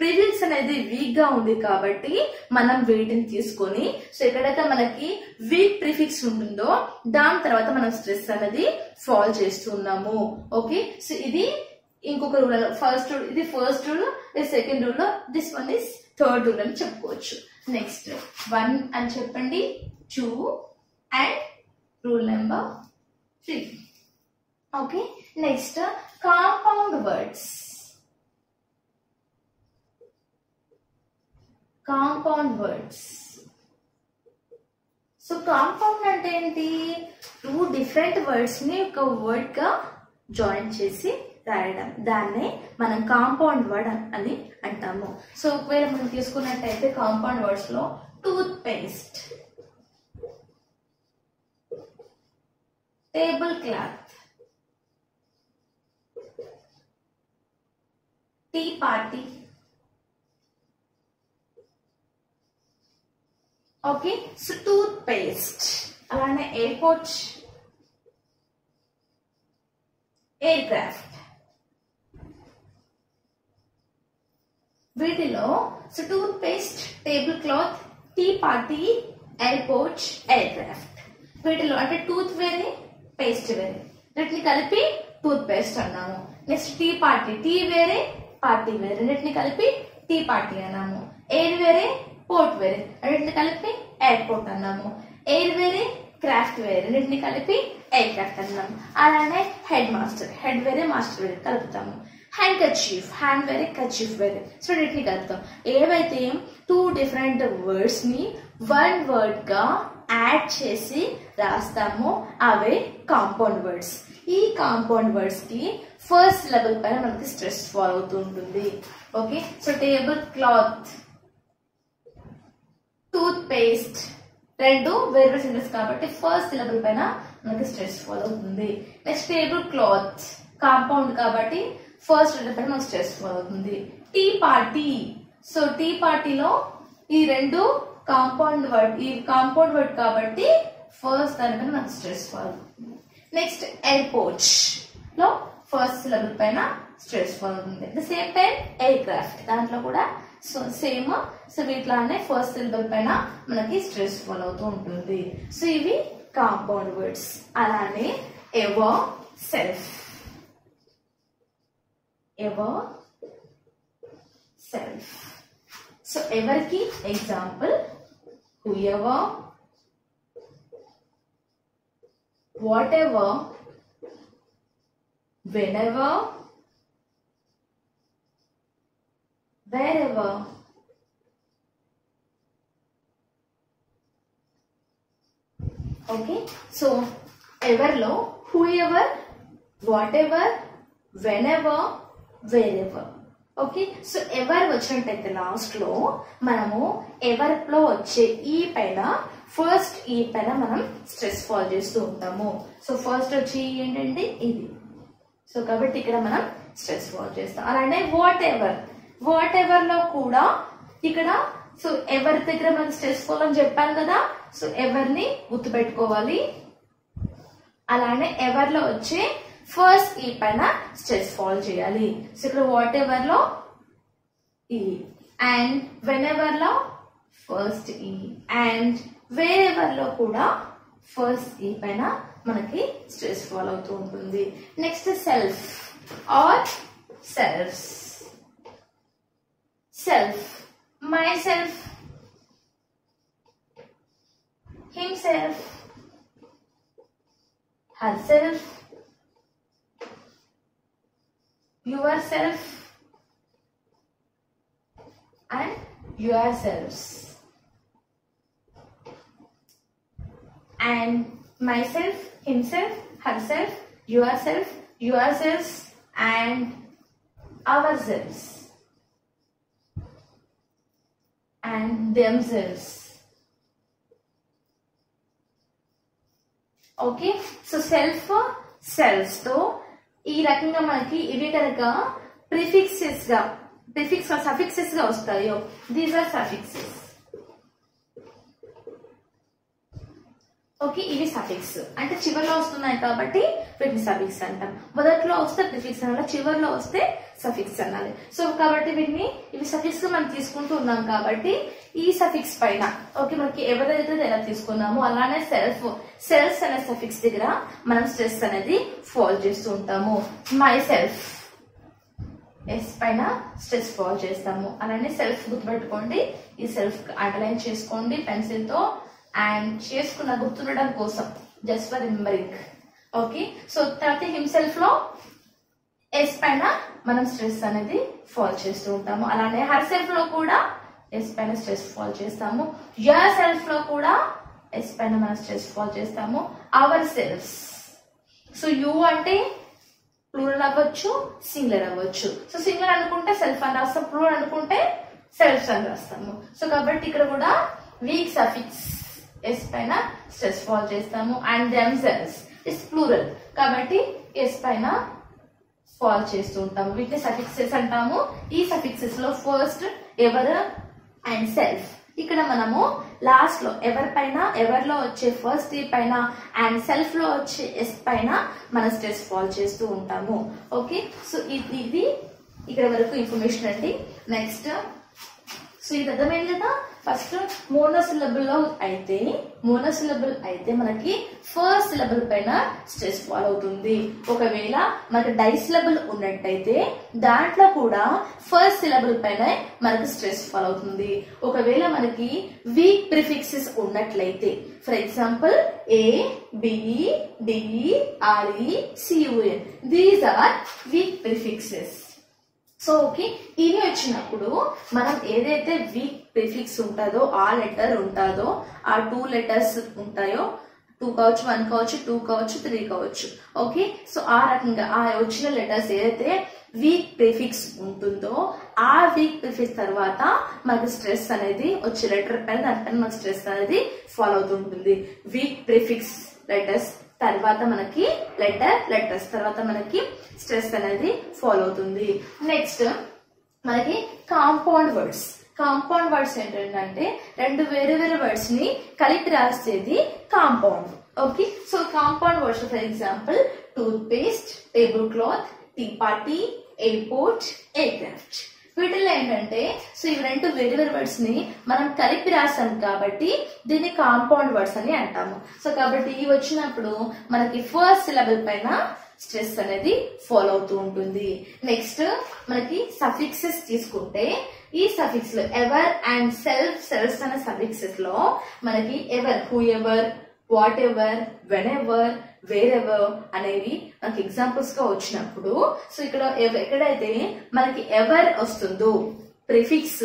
ప్రిఫిక్స్ అనేది వీక్గా ఉంది కాబట్టి మనం వీటిని తీసుకొని సో ఎక్కడైతే మనకి వీక్ ప్రిఫిక్స్ ఉంటుందో దాని తర్వాత మనం స్ట్రెస్ అనేది ఫాల్ చేస్తున్నాము ఓకే సో ఇది ఇంకొక రూల్ ఫస్ట్ రూల్ ఇది ఫస్ట్ రూల్ ఇది second rule this one is third rule అని చెప్పుకోవచ్చు. నెక్స్ట్ వన్ అని చెప్పండి two and rule number three okay next compound words compound words so compound అంటే ఏంటి? టూ డిఫరెంట్ వర్డ్స్ని ఒక వర్డ్గా జాయిన్ చేసి రాయడం. దాన్నే మనం కాంపౌండ్ వర్డ్ అని అంటాము. సో ఒకవేళ మనం తీసుకున్నట్టయితే compound వర్డ్స్లో tooth paste table cloth tea party okay? So tooth paste. అలానే ఎయిర్పోర్ట్ ఎయిర్ క్రాఫ్ట్ వీటిలో so tooth paste table cloth tea party airport air craft. వీటిలో అంటే టూత్ వేరే పేస్ట్ వేరే. వీటిని కలిపి టూత్ పేస్ట్ అన్నాము. నెక్స్ట్ టీ పార్టీ టీ వేరే పార్టీ వేరే. రెండింటిని కలిపి టీ పార్టీ అన్నాము. ఎయిర్ వేరే పోర్ట్ వేరే. రెండింటిని కలిపి ఎయిర్పోర్ట్ అన్నాము. ఎయిర్ వేరే క్రాఫ్ట్ వేరే. రెండింటిని కలిపి ఎయిర్ క్రాఫ్ట్ అన్నాము. అలానే హెడ్ మాస్టర్ హెడ్ వేరే మాస్టర్ వేరే కలుపుతాము. హ్యాండ్ కచీఫ్ హ్యాండ్ వేరే కచీఫ్ వేరే సో రెండింటిని కలుపుతాం ఏవైతే టూ డిఫరెంట్ వర్డ్స్ని వన్ వర్డ్గా యాడ్ చేసి రాస్తామో. అవే కాంపౌండ్ వర్డ్స్ ఈ కాంపౌండ్ వర్డ్స్కి ఫస్ట్ లెవెల్ పైన మనకి స్ట్రెస్ ఫాల్ అవుతూ ఉంటుంది okay so table cloth tooth paste రెండు వేరు సెంటెన్స్ కాబట్టి ఫస్ట్ సిలబుల్ పైన మనకి స్ట్రెస్ ఫాల్ అవుతుంది. నెక్స్ట్ టేబుల్ క్లాత్ కాంపౌండ్ కాబట్టి ఫస్ట్ రెండు పైన స్ట్రెస్ఫుల్ స్ట్రెస్ అవుతుంది టీ పార్టీ సో టీ పార్టీలో ఈ రెండు కాంపౌండ్ వర్డ్ ఈ కాంపౌండ్ వర్డ్ కాబట్టి ఫస్ట్ దానిపైన మనకి స్ట్రెస్ ఫాల్ అవుతుంది నెక్స్ట్ ఎయిర్పోర్ట్లో ఫస్ట్ సిలబుల్ పైన స్ట్రెస్ ఫాల్ అవుతుంది the same time air craft దాంట్లో కూడా సో సేమ్ సో వీటిలానే ఫస్ట్ సిలబుల్ పైన మనకి స్ట్రెస్ ఫాల్ అవుతూ ఉంటుంది. సో ఇవి కాంపౌండ్ వర్డ్స్ అలానే ever self ever self so ఎవరికి example who ever whatever, whenever, wherever, okay so ఎవరిలో who ever what ever when ever wherever okay so ever వచ్చినట్టయితే లాస్ట్లో మనము ఎవరిలో వచ్చే ఈ పైన ఫస్ట్ ఈ పైన మనం స్ట్రెస్ ఫాల్ చేస్తూ ఉంటాము. సో ఫస్ట్ వచ్చి ఏంటంటే ఇది. సో కాబట్టి ఇక్కడ మనం స్ట్రెస్ ఫాల్ చేస్తాం. అలానే వాట్ ఎవర్ వాట్ ఎవర్లో కూడా ఇక్కడ సో ఎవరి దగ్గర మనం స్ట్రెస్ ఫాల్ అని చెప్పాను కదా? సో ఎవరిని గుర్తుపెట్టుకోవాలి. అలానే ఎవరిలో వచ్చే ఫస్ట్ ఈ పైన స్ట్రెస్ ఫాల్ చేయాలి. సో ఇక్కడ వాట్ ఎవర్లో ఈ అండ్ వెన్ ఎవర్లో ఫస్ట్ ఈ అండ్ వేరెవర్లో కూడా ఫస్ట్ ఈ e పైన మనకి స్ట్రెస్ ఫాల్ అవుతూ ఉంటుంది. Next self are selves self my self himself herself, yourself and yourselves. And myself, himself, herself, yourself, yourselves and ourselves. And themselves. Okay, so self for selves. So ఈ రకంగా మనకి ఇవి కనుక ప్రిఫిక్సెస్గా ప్రిఫిక్స్ సఫిక్సెస్గా వస్తాయో. దీస్ ఆర్ సఫిక్సెస్ ఓకే ఇవి సఫిక్స్ అంటే చివరిలో వస్తున్నాయి కాబట్టి వీటిని సఫిక్స్ అంటాం. మొదట్లో వస్తే ప్రిఫిక్స్ అనాలి చివరిలో వస్తే సఫిక్స్ అనాలి. సో కాబట్టి వీటిని ఇవి సఫిక్స్గా మనం తీసుకుంటూ ఉన్నాం కాబట్టి ఈ సఫిక్స్ పైన. ఓకే మనకి ఎవరైతే ఎలా తీసుకున్నామో అలానే సెల్ఫ్ సెల్స్ అనే సఫిక్స్ దగ్గర మనం స్ట్రెస్ అనేది ఫాల్ చేస్తూ ఉంటాము. మై సెల్ఫ్ ఎస్ పైన స్ట్రెస్ ఫాల్ చేస్తాము. అలానే సెల్ఫ్ గుర్తుపెట్టుకోండి. ఈ సెల్ఫ్ అండర్లైన్ చేసుకోండి పెన్సిల్తో అండ్ చేసుకున్న గుర్తుండడం కోసం. Just for remembering okay so తర్వాత హిమ్సెల్ఫ్లో ఎస్ పైన మనం స్ట్రెస్ అనేది ఫాల్ చేస్తూ ఉంటాము. అలానే హర్ సెల్ఫ్లో కూడా ఎస్ పైన స్ట్రెస్ ఫాల్ చేస్తాము. యర్ సెల్ఫ్లో కూడా ఎస్ పైన మనం స్ట్రెస్ ఫాల్ చేస్తాము. అవర్ సెల్ఫ్స్ సో యూ అంటే ప్లూరల్ అవ్వచ్చు సింగులర్ అవ్వచ్చు. సో సింగులర్ అనుకుంటే సెల్ఫ్ అని రాస్తాం. ప్లూరల్ అనుకుంటే సెల్ఫ్స్ అని రాస్తాము. సో కాబట్టి ఇక్కడ కూడా వీక్ సఫిక్స్ ఎస్ పైన స్ట్రెస్ ఫాల్ చేస్తాము. And them selves is plural కాబట్టి ఎస్ పైన ఫాల్ చేస్తూ ఉంటాము. వీటిని సఫిక్సెస్ అంటాము. ఈ సఫిక్సెస్లో ఫస్ట్ ఎవరు అండ్ సెల్ఫ్ ఇక్కడ మనము లాస్ట్లో ఎవరిపైన ఎవరిలో వచ్చే ఫస్ట్ ఈ పైన అండ్ సెల్ఫ్లో వచ్చే ఎస్ పైన మన స్ట్రెస్ ఫాల్ చేస్తూ ఉంటాము. ఓకే సో ఇది ఇది ఇక్కడ వరకు ఇన్ఫర్మేషన్ అండి. నెక్స్ట్ సో ఇది అర్థమైంది కదా? ఫస్ట్ మోనోసిలబుల్లో అయితే మోనోసిలబుల్ అయితే మనకి ఫస్ట్ సిలబుల్ పైన స్ట్రెస్ ఫాల్ అవుతుంది. ఒకవేళ మనకి డైసిలబుల్ ఉన్నట్టయితే దాంట్లో కూడా ఫస్ట్ సిలబుల్ పైన మనకి స్ట్రెస్ ఫాల్ అవుతుంది. ఒకవేళ మనకి వీక్ ప్రిఫిక్సెస్ ఉన్నట్లయితే for example A B E D E R E C U N these are weak prefixes so okay ఇవి వచ్చినప్పుడు మనం ఏదైతే వీక్ ప్రిఫిక్స్ ఉంటుందో ఆ లెటర్ ఉంటుందో ఆ టూ లెటర్స్ ఉంటాయో టూ కావచ్చు వన్ కావచ్చు టూ కావచ్చు త్రీ కావచ్చు ఓకే సో ఆ రకంగా ఆ వచ్చిన లెటర్స్ ఏదైతే వీక్ ప్రిఫిక్స్ ఉంటుందో ఆ వీక్ ప్రిఫిక్స్ తర్వాత మనకి స్ట్రెస్ అనేది వచ్చే లెటర్ పైన దానిపైన మనకి స్ట్రెస్ అనేది ఫాలో అవుతుంటుంది. వీక్ ప్రిఫిక్స్ లెటర్స్ తర్వాత మనకి లెటర్ లెటర్స్ తర్వాత మనకి స్ట్రెస్ అనేది ఫాలో అవుతుంది. నెక్స్ట్ మనకి కాంపౌండ్ వర్డ్స్. కాంపౌండ్ వర్డ్స్ ఏంటంటే రెండు వేరే వేరే వర్డ్స్ని కలిపి రాసేది compound. Okay? So compound words for example tooth paste table cloth tea party airport aircraft. వీటిల్లో ఏంటంటే సో ఇవి రెండు వేరే వేరే వర్డ్స్ని మనం కలిపి రాసాం కాబట్టి దీన్ని కాంపౌండ్ వర్డ్స్ అని అంటాము. సో కాబట్టి ఇవి వచ్చినప్పుడు మనకి ఫస్ట్ సిలబుల్ పైన స్ట్రెస్ అనేది ఫాలో అవుతూ ఉంటుంది. నెక్స్ట్ మనకి సఫిక్సెస్ తీసుకుంటే ఈ సఫిక్స్లో ఎవర్ అండ్ సెల్ఫ్ సెల్స్ అనే సఫిక్సెస్లో మనకి ever who ever what ever when ever wherever అనేవి మనకి ఎగ్జాంపుల్స్గా వచ్చినప్పుడు సో ఇక్కడ ఎవ- ఎక్కడైతే మనకి ఎవర్ వస్తుందో prefix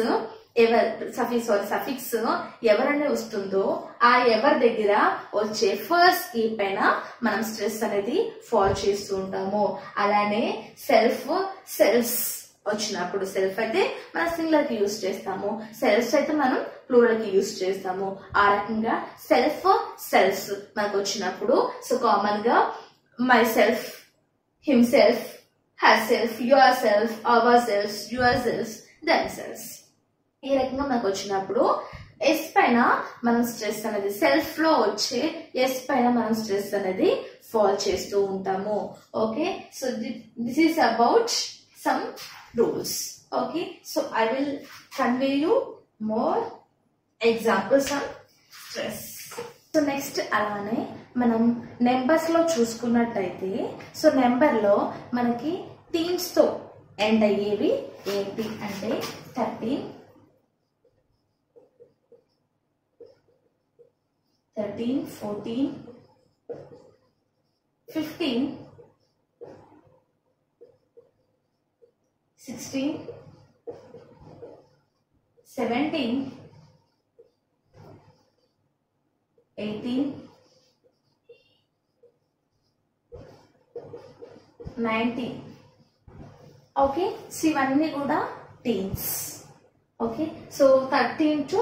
ever suffix sorry suffix ఎవరనే వస్తుందో ఆ ఎవరి దగ్గర వచ్చే ఫస్ట్ ఈ పైన మనం స్ట్రెస్ అనేది ఫాల్ చేస్తూ ఉంటాము. అలానే సెల్ఫ్ సెల్ఫ్ వచ్చినప్పుడు సెల్ఫ్ అయితే మనం సింగులర్కి చేస్తాము. సెల్ఫ్స్ అయితే మనం ప్లూరల్కి యూస్ చేస్తాము. ఆ రకంగా సెల్ఫ్ సెల్ఫ్ మనకు వచ్చినప్పుడు. సో కామన్గా my self himself her self your self our self your self them self. ఈ రకంగా మనకు వచ్చినప్పుడు ఎస్ పైన మనం స్ట్రెస్ అనేది సెల్ఫ్లో వచ్చే ఎస్ పైన మనం స్ట్రెస్ అనేది ఫాల్ చేస్తూ ఉంటాము. Okay? So this is about some rules. Okay? So I will convey you more examples on stress so next అలానే మనం నెంబర్స్లో చూసుకున్నట్టయితే సో నెంబర్లో మనకి టీమ్స్తో ఎండ్ అయ్యేవి ఏంటి అంటే thirteen thirteen fourteen fifteen sixteen seventeen eighteen nineteen okay so ఇవన్నీ కూడా teens okay so thirteen to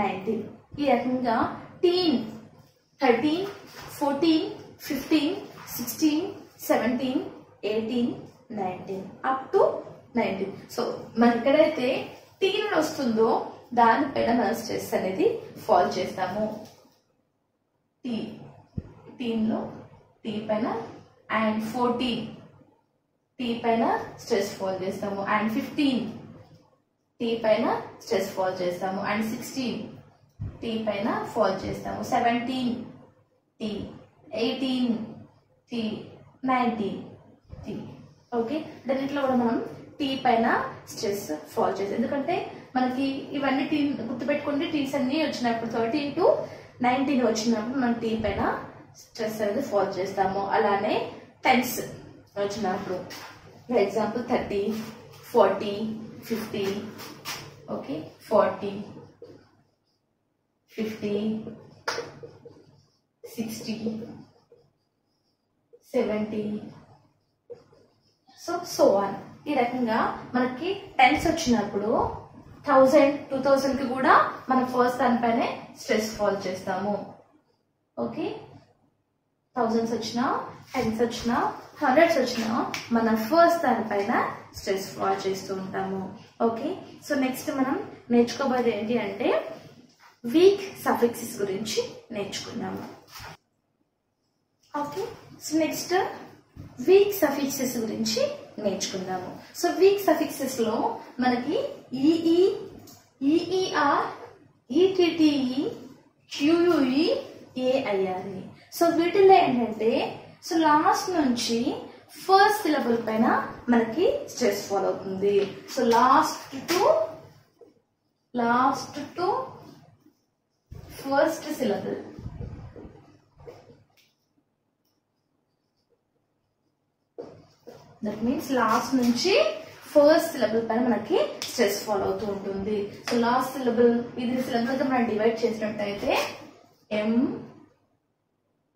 nineteen ఈ రకంగా teen thirteen fourteen fifteen sixteen seventeen eighteen nineteen up to nineteen so మనకి ఎక్కడైతే టీన్ వస్తుందో దానిపైన మనం స్ట్రెస్ అనేది ఫాల్ చేస్తాము. టీ టీన్లో టీ పైన అండ్ ఫోర్టీన్ టీ పైన స్ట్రెస్ ఫాల్ చేస్తాము. అండ్ ఫిఫ్టీన్ టీ పైన స్ట్రెస్ ఫాల్ చేస్తాము. అండ్ సిక్స్టీన్ టీ పైన ఫాల్ చేస్తాము. Seventeen T eighteen T nineteen T okay దాంట్లో కూడా మనం టీ పైన స్ట్రెస్ ఫాల్ చేస్తాం. ఎందుకంటే మనకి ఇవన్నీ టీ గుర్తుపెట్టుకుంటే టీస్ అన్ని వచ్చినప్పుడు థర్టీన్ టు నైన్టీన్ వచ్చినప్పుడు మనం టీ పైన స్ట్రెస్ అనేది ఫాల్ చేస్తాము. అలానే టెన్స్ వచ్చినప్పుడు. For example thirty forty fifty okay forty fifty sixty seventy so so one ఈ రకంగా మనకి టెన్స్ వచ్చినప్పుడు థౌజండ్ టూ థౌజండ్కి కూడా మనం ఫస్ట్ దానిపైనే స్ట్రెస్ ఫాల్ చేస్తాము. ఓకే థౌజండ్స్ వచ్చినా టెన్స్ వచ్చినా హండ్రెడ్స్ వచ్చినా మనం ఫస్ట్ దానిపైన స్ట్రెస్ ఫాల్ చేస్తూ ఉంటాము. ఓకే సో నెక్స్ట్ మనం నేర్చుకోబోయేది ఏంటి అంటే వీక్ సఫిక్సెస్ గురించి నేర్చుకున్నాము okay so next weak suffixes గురించి నేర్చుకుందాము. సో వీక్ సఫిక్సెస్లో మనకి E E E E R E T T E Q U E A I R E so వీటిలో ఏంటంటే సో లాస్ట్ నుంచి ఫస్ట్ సిలబుల్ పైన మనకి స్ట్రెస్ ఫాలో అవుతుంది. So last to last to first syllable that means last నుంచి ఫస్ట్ సిలబుల్ పైన మనకి స్ట్రెస్ ఫాలో అవుతూ ఉంటుంది. సో లాస్ట్ సిలబుల్ ఇది సిలబుల్తో మనం డివైడ్ చేసినట్టయితే ఎం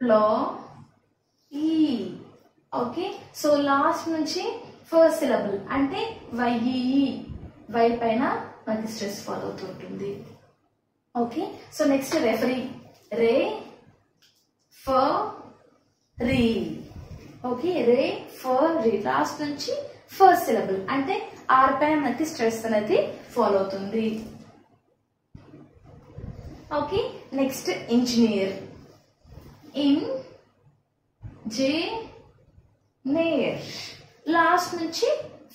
ప్లో ఈ ఓకే సో లాస్ట్ నుంచి ఫస్ట్ సిలబుల్ అంటే Y E Y e, e. పైన మనకి స్ట్రెస్ ఫాల్ అవుతూ ఉంటుంది. Okay so next referee referee okay referee last నుంచి ఫస్ట్ సిలబుల్. అంటే ఆర్ పైన మనకి స్ట్రెస్ అనేది ఫాలో అవుతుంది. Okay next engineer. Engineer. Last నుంచి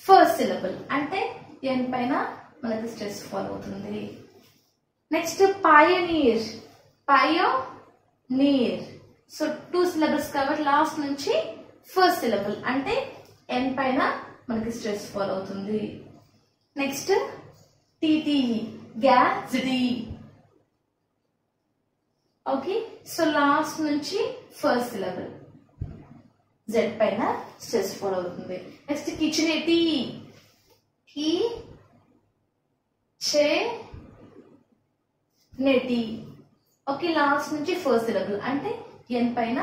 ఫస్ట్ సిలబుల్. అంటే ఎన్ పైన మనకి స్ట్రెస్ ఫాలో అవుతుంది. Next pioneer. Pioneer so two syllables కాబట్టి లాస్ట్ నుంచి ఫస్ట్ సిలబుల్ అంటే ఎన్ పైన మనకి స్ట్రెస్ ఫాల్ అవుతుంది. Next TTE gazette okay so last నుంచి ఫస్ట్ సిలబుల్ జెడ్ పైన స్ట్రెస్ ఫాల్ అవుతుంది. Next kitchenette kitchenette okay last నుంచి ఫస్ట్ సిలబుల్ అంటే ఎన్ పైన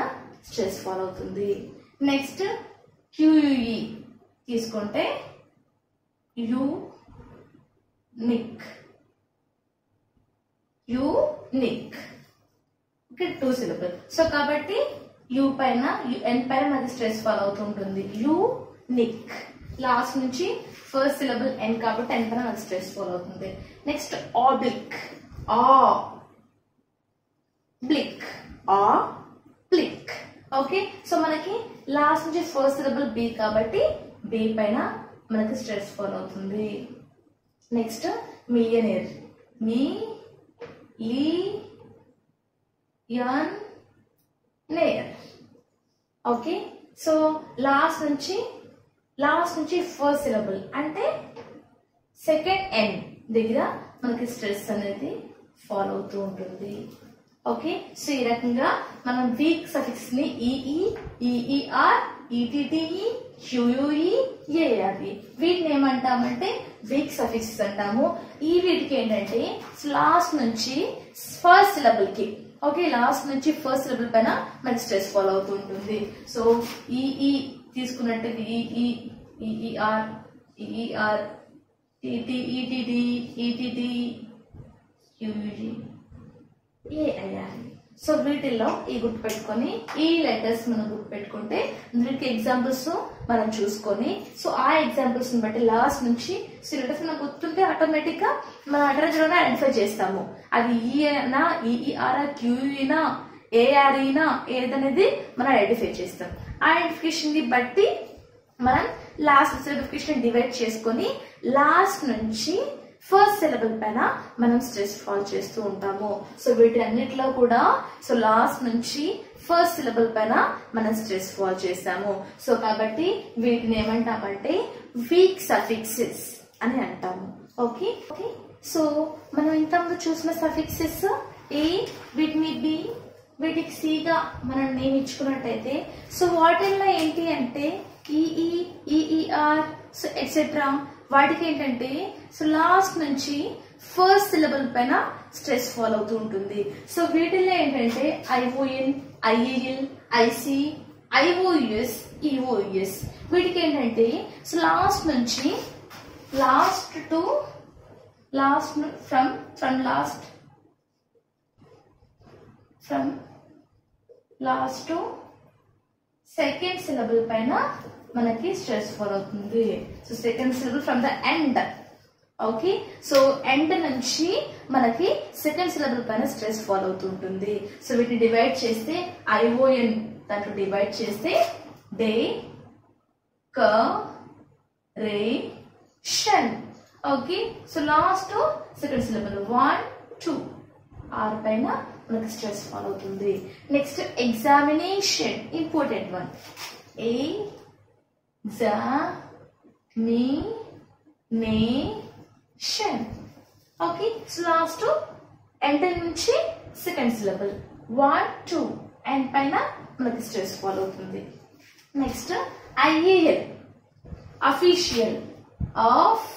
స్ట్రెస్ ఫాల్ అవుతుంది. నెక్స్ట్ క్యూఈ తీసుకుంటే unique unique okay two syllable so కాబట్టి యు పైన ఎన్ పైన మనకి స్ట్రెస్ ఫాలో అవుతుంటుంది. యు నిక్ లాస్ట్ నుంచి ఫస్ట్ సిలబుల్ ఎన్ కాబట్టి ఎన్ పైన మనకి స్ట్రెస్ ఫాలో అవుతుంది. Next oblique oblique oblique okay so మనకి లాస్ట్ నుంచి ఫస్ట్ సిలబుల్ బి కాబట్టి బి పైన మనకి స్ట్రెస్ ఫాల్ అవుతుంది. Next millionaire millionaire okay so last నుంచి లాస్ట్ నుంచి ఫస్ట్ సిలబుల్ అంటే సెకండ్ ఎన్ దగ్గర మనకి స్ట్రెస్ అనేది ఫాలో అవుతూ ఉంటుంది. ఓకే? సో ఈ రకంగా మనం weak సఫిక్స్ని EE EER ETTE QUE ARE వీటిని ఏమంటామంటే వీక్ సఫిక్స్ అంటాము. ఈ వీటికి ఏంటంటే లాస్ట్ నుంచి ఫస్ట్ సిలబుల్కి ఓకే? లాస్ట్ నుంచి ఫస్ట్ సిలబుల్ పైన మనకి స్ట్రెస్ ఫాలో అవుతూ ఉంటుంది. సో ఈఈ తీసుకున్నట్టు E E E E R E E R T T E T T E T T Q U G so వీటిల్లో ఈ గుర్తు పెట్టుకొని ఈ లెటర్స్ మనం గుర్తు పెట్టుకుంటే వీటికి ఎగ్జాంపుల్స్ మనం చూసుకొని సో ఆ ఎగ్జాంపుల్స్ని బట్టి లాస్ట్ నుంచి సో లెటర్స్ మనకు గుర్తుంటే ఆటోమేటిక్గా మన అడ్రస్లోనే ఐడెంటిఫై చేస్తాము. అది ఈనా ఈఈఆర్ఆర్ క్యూఈనా ఏఆర్ఈనా ఏదనేది మనం ఐడెంటిఫై చేస్తాం. ఆ ఐడెంటిఫికేషన్ని బట్టి మనం లాస్ట్ సర్టిఫికేషన్ డివైడ్ చేసుకొని లాస్ట్ నుంచి ఫస్ట్ సిలబుల్ పైన మనం స్ట్రెస్ ఫాల్ చేస్తూ ఉంటాము. సో వీటన్నిటిలో కూడా సో లాస్ట్ నుంచి ఫస్ట్ సిలబుల్ పైన మనం స్ట్రెస్ ఫాల్ చేస్తాము సో కాబట్టి వీటిని ఏమంటామంటే వీక్ సఫిక్సెస్ అని అంటాము. ఓకే ఓకే సో మనం ఇంతకుముందు చూసిన సఫిక్సెస్ ఏ వీటిని బి వీటికి సిగా మనం నేమ్ ఇచ్చుకున్నట్టయితే సో వాటిల్లో ఏంటి అంటే ఈఈ ఈఈఆర్ సో ఎక్సెట్రా వాటికి ఏంటంటే సో లాస్ట్ నుంచి ఫస్ట్ సిలబుల్ పైన స్ట్రెస్ ఫాల్ అవుతూ ఉంటుంది. సో వీటిల్లో ఏంటంటే ION IAL IC I O U S E O U S. వీటికి ఏంటంటే సో లాస్ట్ నుంచి last to last from from last from last to second syllable పైన మనకి స్ట్రెస్ ఫాల్ అవుతుంది. So second syllable from the end okay so end నుంచి మనకి సెకండ్ సిలబుల్ పైన స్ట్రెస్ ఫాల్ అవుతుంటుంది. సో వీటిని డివైడ్ చేస్తే ఐఓఎన్ దాంట్లో డివైడ్ చేస్తే ration okay so last second syllable one two or పైన మనకు స్ట్రెస్ ఫాల్ అవుతుంది. నెక్స్ట్ ఎగ్జామినేషన్ ఇంపార్టెంట్ వన్ ఏ జా షన్ ఓకే సో లాస్ట్ ఎంటర్ నుంచి second syllable one two N పైన మనకి స్ట్రెస్ ఫాల్ అవుతుంది. Next I A L official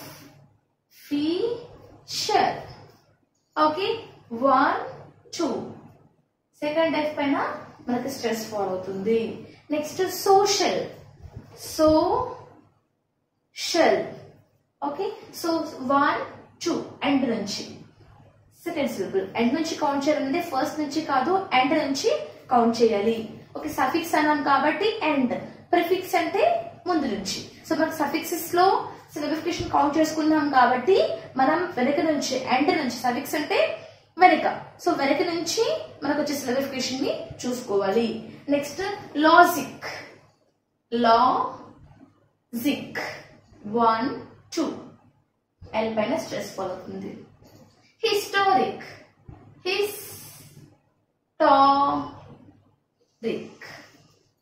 official okay one two. Second F పైన మనకి స్ట్రెస్ ఫాల్ అవుతుంది. Next social social okay so one two end నుంచి. సెకండ్ సిలబుల్ ఎండ్ నుంచి కౌంట్ చేయాలంటే ఫస్ట్ నుంచి కాదు ఎండ్ నుంచి కౌంట్ చేయాలి. ఓకే సఫిక్స్ అన్నాం కాబట్టి ఎండ్ ప్రిఫిక్స్ అంటే ముందు నుంచి. సో మనకు సఫిక్సెస్లో సిలబిఫికేషన్ కౌంట్ చేసుకున్నాం కాబట్టి మనం వెనక నుంచి ఎండ్ నుంచి సఫిక్స్ అంటే వెనక. సో వెనక నుంచి మనకు వచ్చే సిలబిఫికేషన్ని చూసుకోవాలి. Next logic logic one two L పైన స్ట్రెస్ ఫాల్ అవుతుంది. Historic historic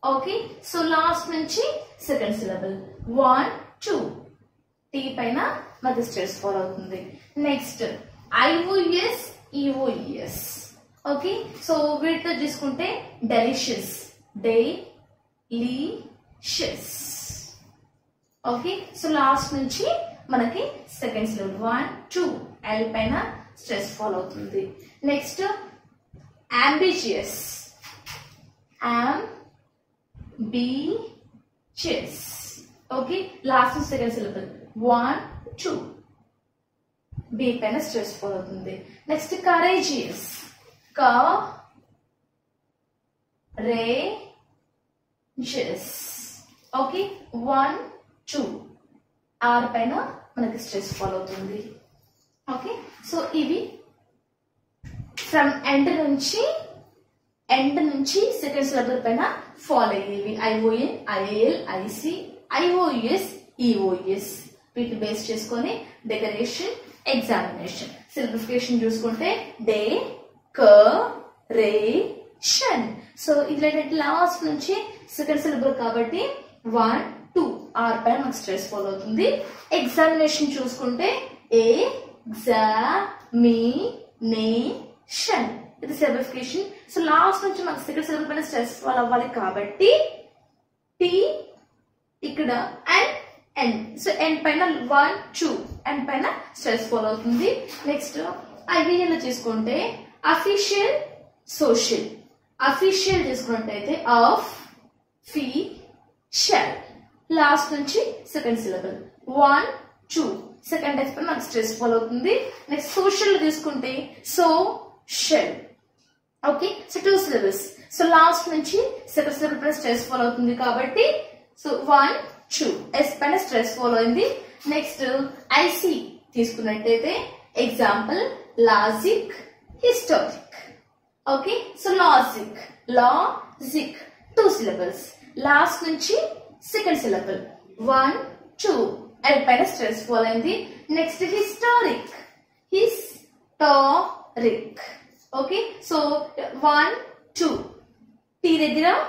okay so last నుంచి second syllable one two T పైన మనకి స్ట్రెస్ ఫాల్ అవుతుంది. Next IOS EOES okay so వీటితో చూసుకుంటే delicious delicious okay so last నుంచి మనకి సెకండ్లో వన్ టూ ఎల్ పైన స్ట్రెస్ ఫాలో అవుతుంది next ambitious ambitious okay last second syllable one two B పైన స్ట్రెస్ఫుల్ అవుతుంది next courageous. Courageous okay one two. R పైన మనకి స్ట్రెస్ ఫాల్ అవుతుంది. ఓకే సో ఇవి ఫ్రమ్ ఎండ్ నుంచి ఎండ్ నుంచి సెకండ్ సిలబర్ పైన ఫాల్ అయ్యేవి. ION IAL IC IOUS E O U S వీటిని బేస్ చేసుకొని డెకరేషన్ ఎగ్జామినేషన్ సింప్లిఫికేషన్ చూసుకుంటే డే క రే షన్ సో ఇది ఏంటంటే లాస్ట్ నుంచి సెకండ్ సిలబుల్ కాబట్టి వన్ టూ ఆర్ పైన మనకు స్ట్రెస్ ఫాల్ అవుతుంది. ఎగ్జామినేషన్ చూసుకుంటే ఏ జా మీ నే షన్ ఇది సిలబిఫికేషన్ సో లాస్ట్ నుంచి మనకు సెకండ్ సిలబుల్ పైన స్ట్రెస్ ఫాల్ అవ్వాలి కాబట్టి టీ ఇక్కడ అండ్ ఎన్ సో ఎన్ పైన వన్ టూ అండ్ పైన స్ట్రెస్ ఫాల్ అవుతుంది. నెక్స్ట్ ఐఏఎల్ తీసుకుంటే అఫీషియల్ సోషల్ అఫీషియల్ తీసుకున్నట్టయితే ఆఫ్ ఫీ షెల్ లాస్ట్ నుంచి second syllable one two second type పైన మనకు స్ట్రెస్ ఫాల్ అవుతుంది. నెక్స్ట్ సోషల్ తీసుకుంటే social okay so two syllables so last నుంచి సెకండ్ సిలబల్ పైన స్ట్రెస్ ఫాల్ అవుతుంది కాబట్టి సో వన్ టూ ఎస్ పైన స్ట్రెస్ ఫాలో అయింది. నెక్స్ట్ ఐసి తీసుకున్నట్టయితే example logic historic okay so logic logic two syllables last నుంచి సెకండ్ సిలబల్ వన్ టూ అది పైన స్ట్రెస్ ఫాల్ అయింది. Next historic historic okay so one two T దగ్గర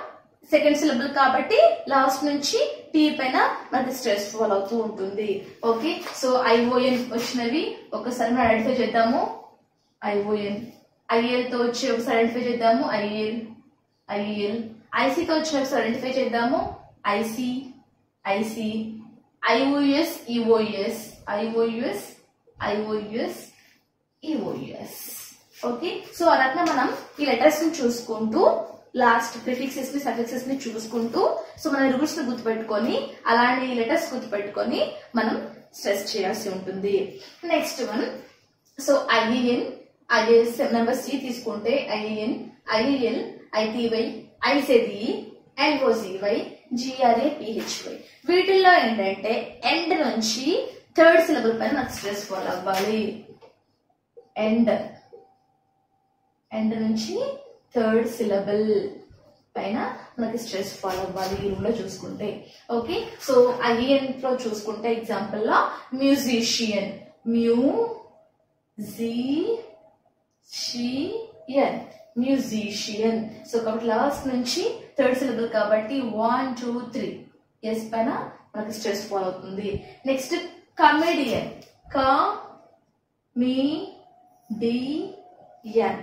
సెకండ్ సిలబుల్ కాబట్టి లాస్ట్ నుంచి టీ పైన మనకి స్ట్రెస్ ఫాల్ అవుతూ ఉంటుంది. ఓకే సో ఐఓఎన్ వచ్చినవి ఒకసారి మనం ఐడెంటిఫై చేద్దాము. ఐఓఎన్ ఐఎల్తో వచ్చి ఒకసారి ఐడెంటిఫై చేద్దాము. ఐఎల్ ఐఎల్ ఐసీతో వచ్చి ఒకసారి ఐడెంటిఫై చేద్దాము. I C I C I O S E O S I O S I O S E O S okay so అలాగే మనం ఈ లెటర్స్ని చూసుకుంటూ లాస్ట్ ప్రిఫిక్సెస్ని సఫిక్సెస్ని చూసుకుంటూ సో మన రూల్స్ని గుర్తుపెట్టుకొని అలాంటి లెటర్స్ గుర్తుపెట్టుకొని మనం స్ట్రెస్ చేయాల్సి ఉంటుంది. Next one so IEN IS number C తీసుకుంటే ఐఈఎన్ ఐఈఎల్ ఐటీవై ఐసెది ఎల్ఓసివై జిఆర్ఏ పిహెచ్వై వీటిల్లో ఏంటంటే ఎండ్ నుంచి థర్డ్ సిలబుల్ పైన నాకు స్ట్రెస్ ఫాలో అవ్వాలి. ఎండ్ ఎండ్ నుంచి థర్డ్ సిలబుల్ పైన మనకి స్ట్రెస్ ఫాలో అవ్వాలి ఈ రూమ్లో చూసుకుంటే. ఓకే సో ఐఎన్లో చూసుకుంటే ఎగ్జాంపుల్లో musician mu G షియన్ musician so కాబట్టి లాస్ట్ నుంచి థర్డ్ సిలబుల్ కాబట్టి వన్ టూ త్రీ ఎస్ పైన మనకి స్ట్రెస్ ఫాలో అవుతుంది. Next comedian comedian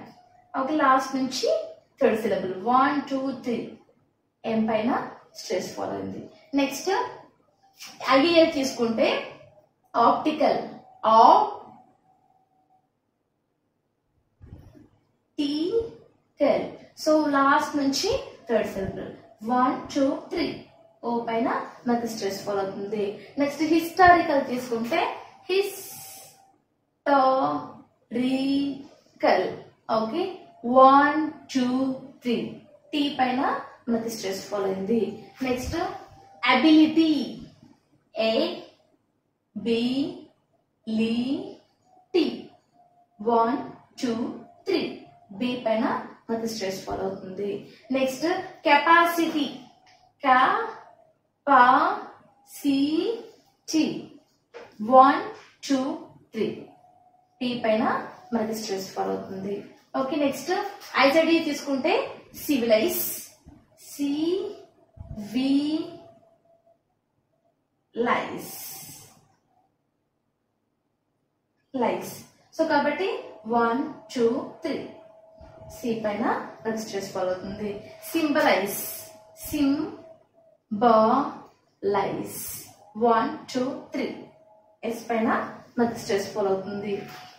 okay last నుంచి third syllable. One two three. M పైన స్ట్రెస్ ఫాలో అయింది. నెక్స్ట్ ఐడియల్ తీసుకుంటే optical optical. So last నుంచి third syllable. One two three. O పైన మనకి స్ట్రెస్ ఫాలో అవుతుంది. నెక్స్ట్ హిస్టారికల్ తీసుకుంటే historical okay? One two three T పైన మనకి స్ట్రెస్ ఫాల్ అయింది. Next ability ability one two three B పైన మనకి స్ట్రెస్ ఫాల్ అవుతుంది. Next capacity capacity one two three T పైన మనకి స్ట్రెస్ ఫాల్ అవుతుంది. Okay next I Z E తీసుకుంటే సివిలైజ్ సి వి లైస్ లైస్ సో కాబట్టి వన్ టూ త్రీ సి పైన మనకి స్ట్రెస్ ఫాలో అవుతుంది symbolize symbolize one two three S పైన మనకి స్ట్రెస్ ఫాలో అవుతుంది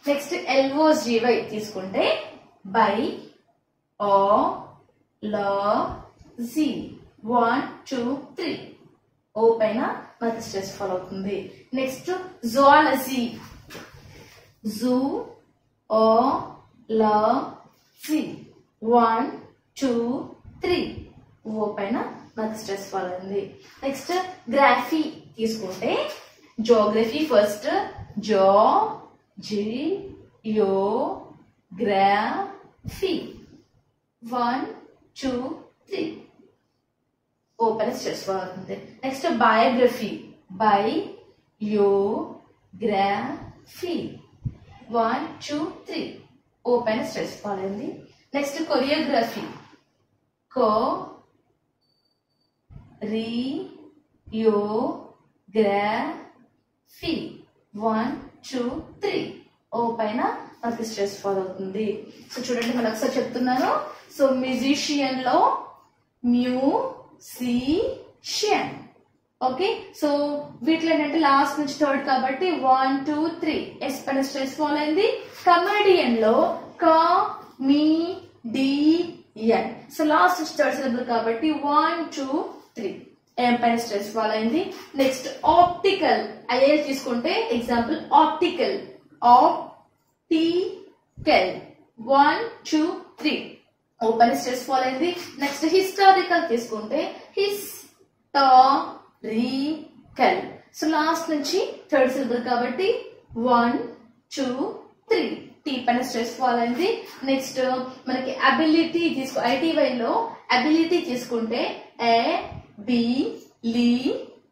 next L O S G Y తీసుకుంటే biology one two three O పైన మనకి స్ట్రెస్ ఫాలో అవుతుంది. Next zoology zoology one two three O పైన మనకి స్ట్రెస్ ఫాలో అయింది నెక్స్ట్ గ్రాఫీ తీసుకుంటే geography first geography one two three open stress బాగుంది next biography biography one two three open stress follow next choreography choreography one two three O పైన మనకి స్ట్రెస్ ఫాల్ అవుతుంది. సో చూడండి మళ్ళీ ఒకసారి చెప్తున్నాను. సో మ్యూజిషియన్లో మ్యూజిషియన్ ఓకే సో వీటిలో ఏంటంటే లాస్ట్ నుంచి థర్డ్ కాబట్టి వన్ టూ త్రీ ఎస్ పైన స్ట్రెస్ ఫాల్ అయింది. కమెడియన్లో క మీ డి ఎన్ సో లాస్ట్ నుంచి థర్డ్ సిలబుల్ కాబట్టి వన్ టూ త్రీ ఎం పైన స్ట్రెస్ ఫాలో అయింది? నెక్స్ట్ ఆప్టికల్ ఐఎల్ తీసుకుంటే example optical op optical one two three open stress fall అయింది. నెక్స్ట్ హిస్టారికల్ తీసుకుంటే హిస్ టారికల్ సో లాస్ట్ నుంచి థర్డ్ సిలబుల్ కాబట్టి వన్ టూ త్రీ టీ పైన స్ట్రెస్ ఫాల్ అయింది. నెక్స్ట్ మనకి అబిలిటీ తీసుకో ఐటీవైలో అబిలిటీ తీసుకుంటే A B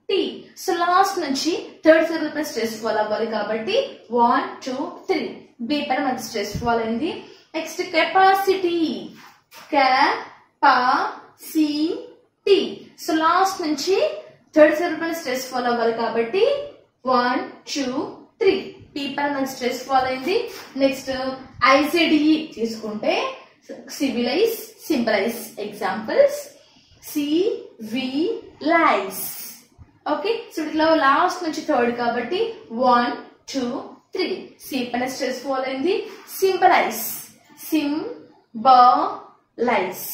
T so last నుంచి థర్డ్ సిలబుల్ పైన స్ట్రెస్ ఫాల్ అవ్వాలి కాబట్టి వన్ టూ త్రీ బి పైన మనకి స్ట్రెస్ ఫాల్ అయింది next capacity. Capacity. So last నుంచి థర్డ్ సిలబుల్ పైన స్ట్రెస్ ఫాల్ అవ్వాలి కాబట్టి వన్ టూ త్రీ. పీ పైన మనకి స్ట్రెస్ ఫాల్ అయింది next I C D E తీసుకుంటే civilize symbolize examples. Civilize. Okay? So ఇట్లా లాస్ట్ నుంచి థర్డ్ కాబట్టి వన్ టూ త్రీ. సి పైన స్ట్రెస్ ఫాల్ అయింది సింపలైజ్ సింబలైజ్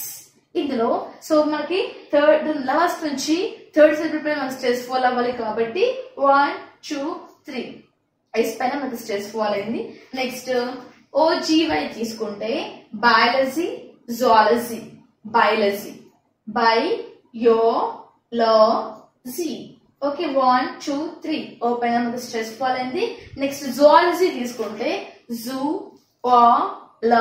ఇందులో సో మనకి థర్డ్ లాస్ట్ నుంచి థర్డ్ సిలబుల్ పైన మనకి స్ట్రెస్ ఫాల్ అవ్వాలి కాబట్టి వన్ టూ త్రీ ఐస్ పైన మనకి స్ట్రెస్ ఫాల్ అయింది. నెక్స్ట్ ఓజీవై తీసుకుంటే biology zoology biology biology okay one two three open పైన స్ట్రెస్ ఫాల్ అయింది. నెక్స్ట్ జువాలజీ తీసుకుంటే జూ ఆ ల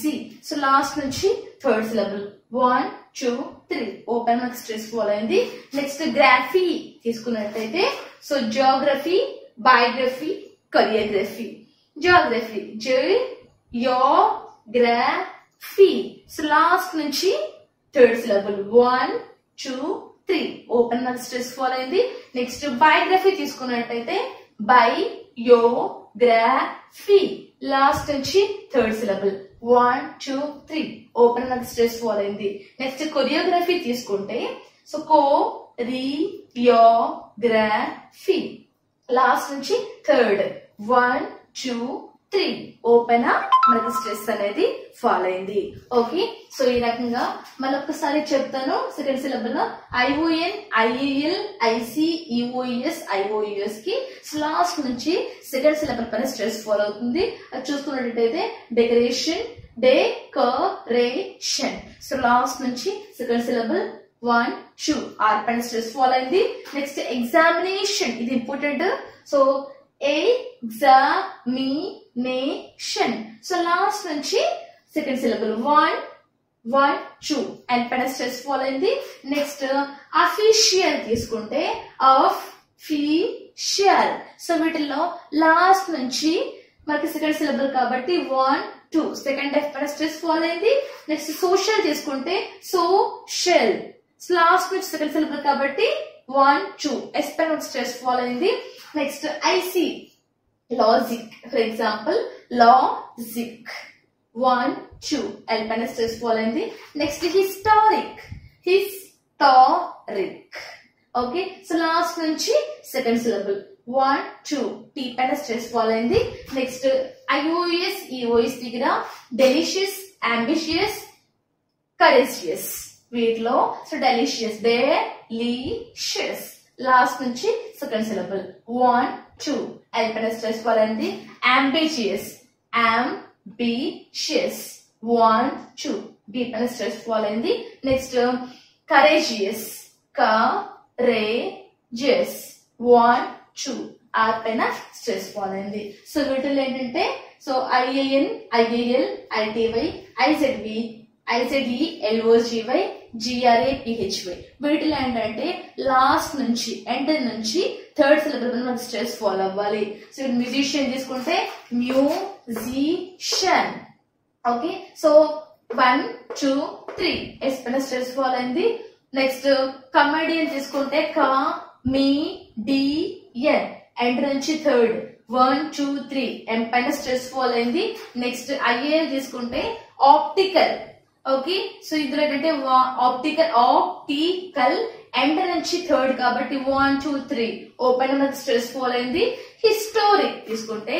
జీ సో లాస్ట్ నుంచి third syllable one two three open మనకు స్ట్రెస్ ఫాల్ అయింది. నెక్స్ట్ గ్రాఫీ తీసుకున్నట్టయితే. So geography biography choreography geography J, yo graphy so last నుంచి third syllable one two three. Open నాకు స్ట్రెస్ ఫాల్ అయింది. నెక్స్ట్ బయోగ్రఫీ తీసుకున్నట్టయితే బై యో గ్రాఫీ లాస్ట్ నుంచి third syllable one two three open నాకు స్ట్రెస్ ఫాల్ అయింది. నెక్స్ట్ కొరియోగ్రఫీ తీసుకుంటే సో కో రీ యో గ్రాఫీ లాస్ట్ నుంచి third one two three. Open మనకి స్ట్రెస్ అనేది ఫాల్ అయింది. ఓకే సో ఈ రకంగా మళ్ళీ ఒక్కసారి చెప్తాను. Second syllable ION IAL IC EOS ఐఓయుఎస్కి last నుంచి సెకండ్ సిలబుల్ పైన స్ట్రెస్ ఫాల్ అవుతుంది. అది చూసుకున్నట్టయితే decoration decoration so last నుంచి second syllable one shoe R పైన స్ట్రెస్ ఫాల్ అయింది. నెక్స్ట్ ఎగ్జామినేషన్ ఇది important so examination so last నుంచి second syllable one one two and పైన స్ట్రెస్ ఫాల్ అయింది నెక్స్ట్ అఫీషియల్ తీసుకుంటే ఆఫ్ ఫీషియల్ సో వీటిల్లో లాస్ట్ నుంచి మనకి సెకండ్ సిలబుల్ కాబట్టి వన్ టూ సెకండ్ ఎఫ్ పైన స్ట్రెస్ ఫాల్ అయింది నెక్స్ట్ సోషల్ తీసుకుంటే సోషల్ లాస్ట్ నుంచి సెకండ్ సిలబుల్ కాబట్టి one two S stress fall అయింది next IC logic for example logic one two ఎల్పైన stress fall అయింది next historic historic okay so last నుంచి second syllable one two T పైన స్ట్రెస్ ఫాల్ అయింది నెక్స్ట్ ఐఓఎస్ ఈఓఎస్ దగ్గర డెలిషియస్ అంబిషియస్ కరేషియస్ వీటిలో సో డెలిషియస్ డెలిషియస్ లాస్ట్ నుంచి సెకండ్ సిలబుల్ వన్ టూ ఎల్పెన స్ట్రెస్ ఫాల్ అయింది ambitious ambitious one two B పైన స్ట్రెస్ ఫాల్ అయింది next courageous courageous one two R పైన స్ట్రెస్ ఫాల్ అయింది సో వీటిలో ఏంటంటే so IAN IAL ITY IZV IZE LOGY GRA PHY వీటిలో ఏంటంటే లాస్ట్ నుంచి ఎండ్ నుంచి థర్డ్ సిలబుల్ మీద స్ట్రెస్ ఫాలో అవ్వాలి. సో మ్యూజిషియన్ తీసుకుంటే musician okay so one two three S పైన స్ట్రెస్ ఫాల్ అయింది? నెక్స్ట్ కమెడియన్ తీసుకుంటే కా మీ డిఎన్ ఎండ్ నుంచి third one two three M పైన స్ట్రెస్ ఫాల్ అయింది? నెక్స్ట్ ఐఏఎల్ తీసుకుంటే ఆప్టికల్ ఓకే సో ఇందులో ఏంటంటే ఆప్టికల్ ఆప్టికల్ ఎండ్ నుంచి థర్డ్ కాబట్టి వన్ టూ త్రీ ఓపెన్ మనకి స్ట్రెస్ ఫాల్ అయింది హిస్టోరిక్ తీసుకుంటే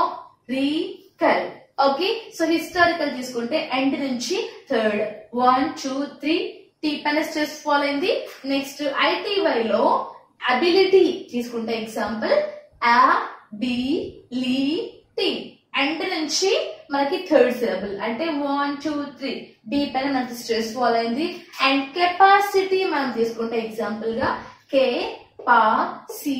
హిస్టోరికల్ ఓకే సో హిస్టారికల్ తీసుకుంటే ఎండ్ నుంచి third one two three T పైన స్ట్రెస్ ఫాల్ అయింది నెక్స్ట్ ఐటీవై లో అబిలిటీ తీసుకుంటే ఎగ్జాంపుల్ అబిలిటీ ఎండ్ నుంచి మనకి థర్డ్ సిలబుల్ అంటే వన్ టూ త్రీ బీ పైన మనకి స్ట్రెస్ ఫాల్ అయింది. అండ్ కెపాసిటీ మనం తీసుకుంటే ఎగ్జాంపుల్గా కే పా సి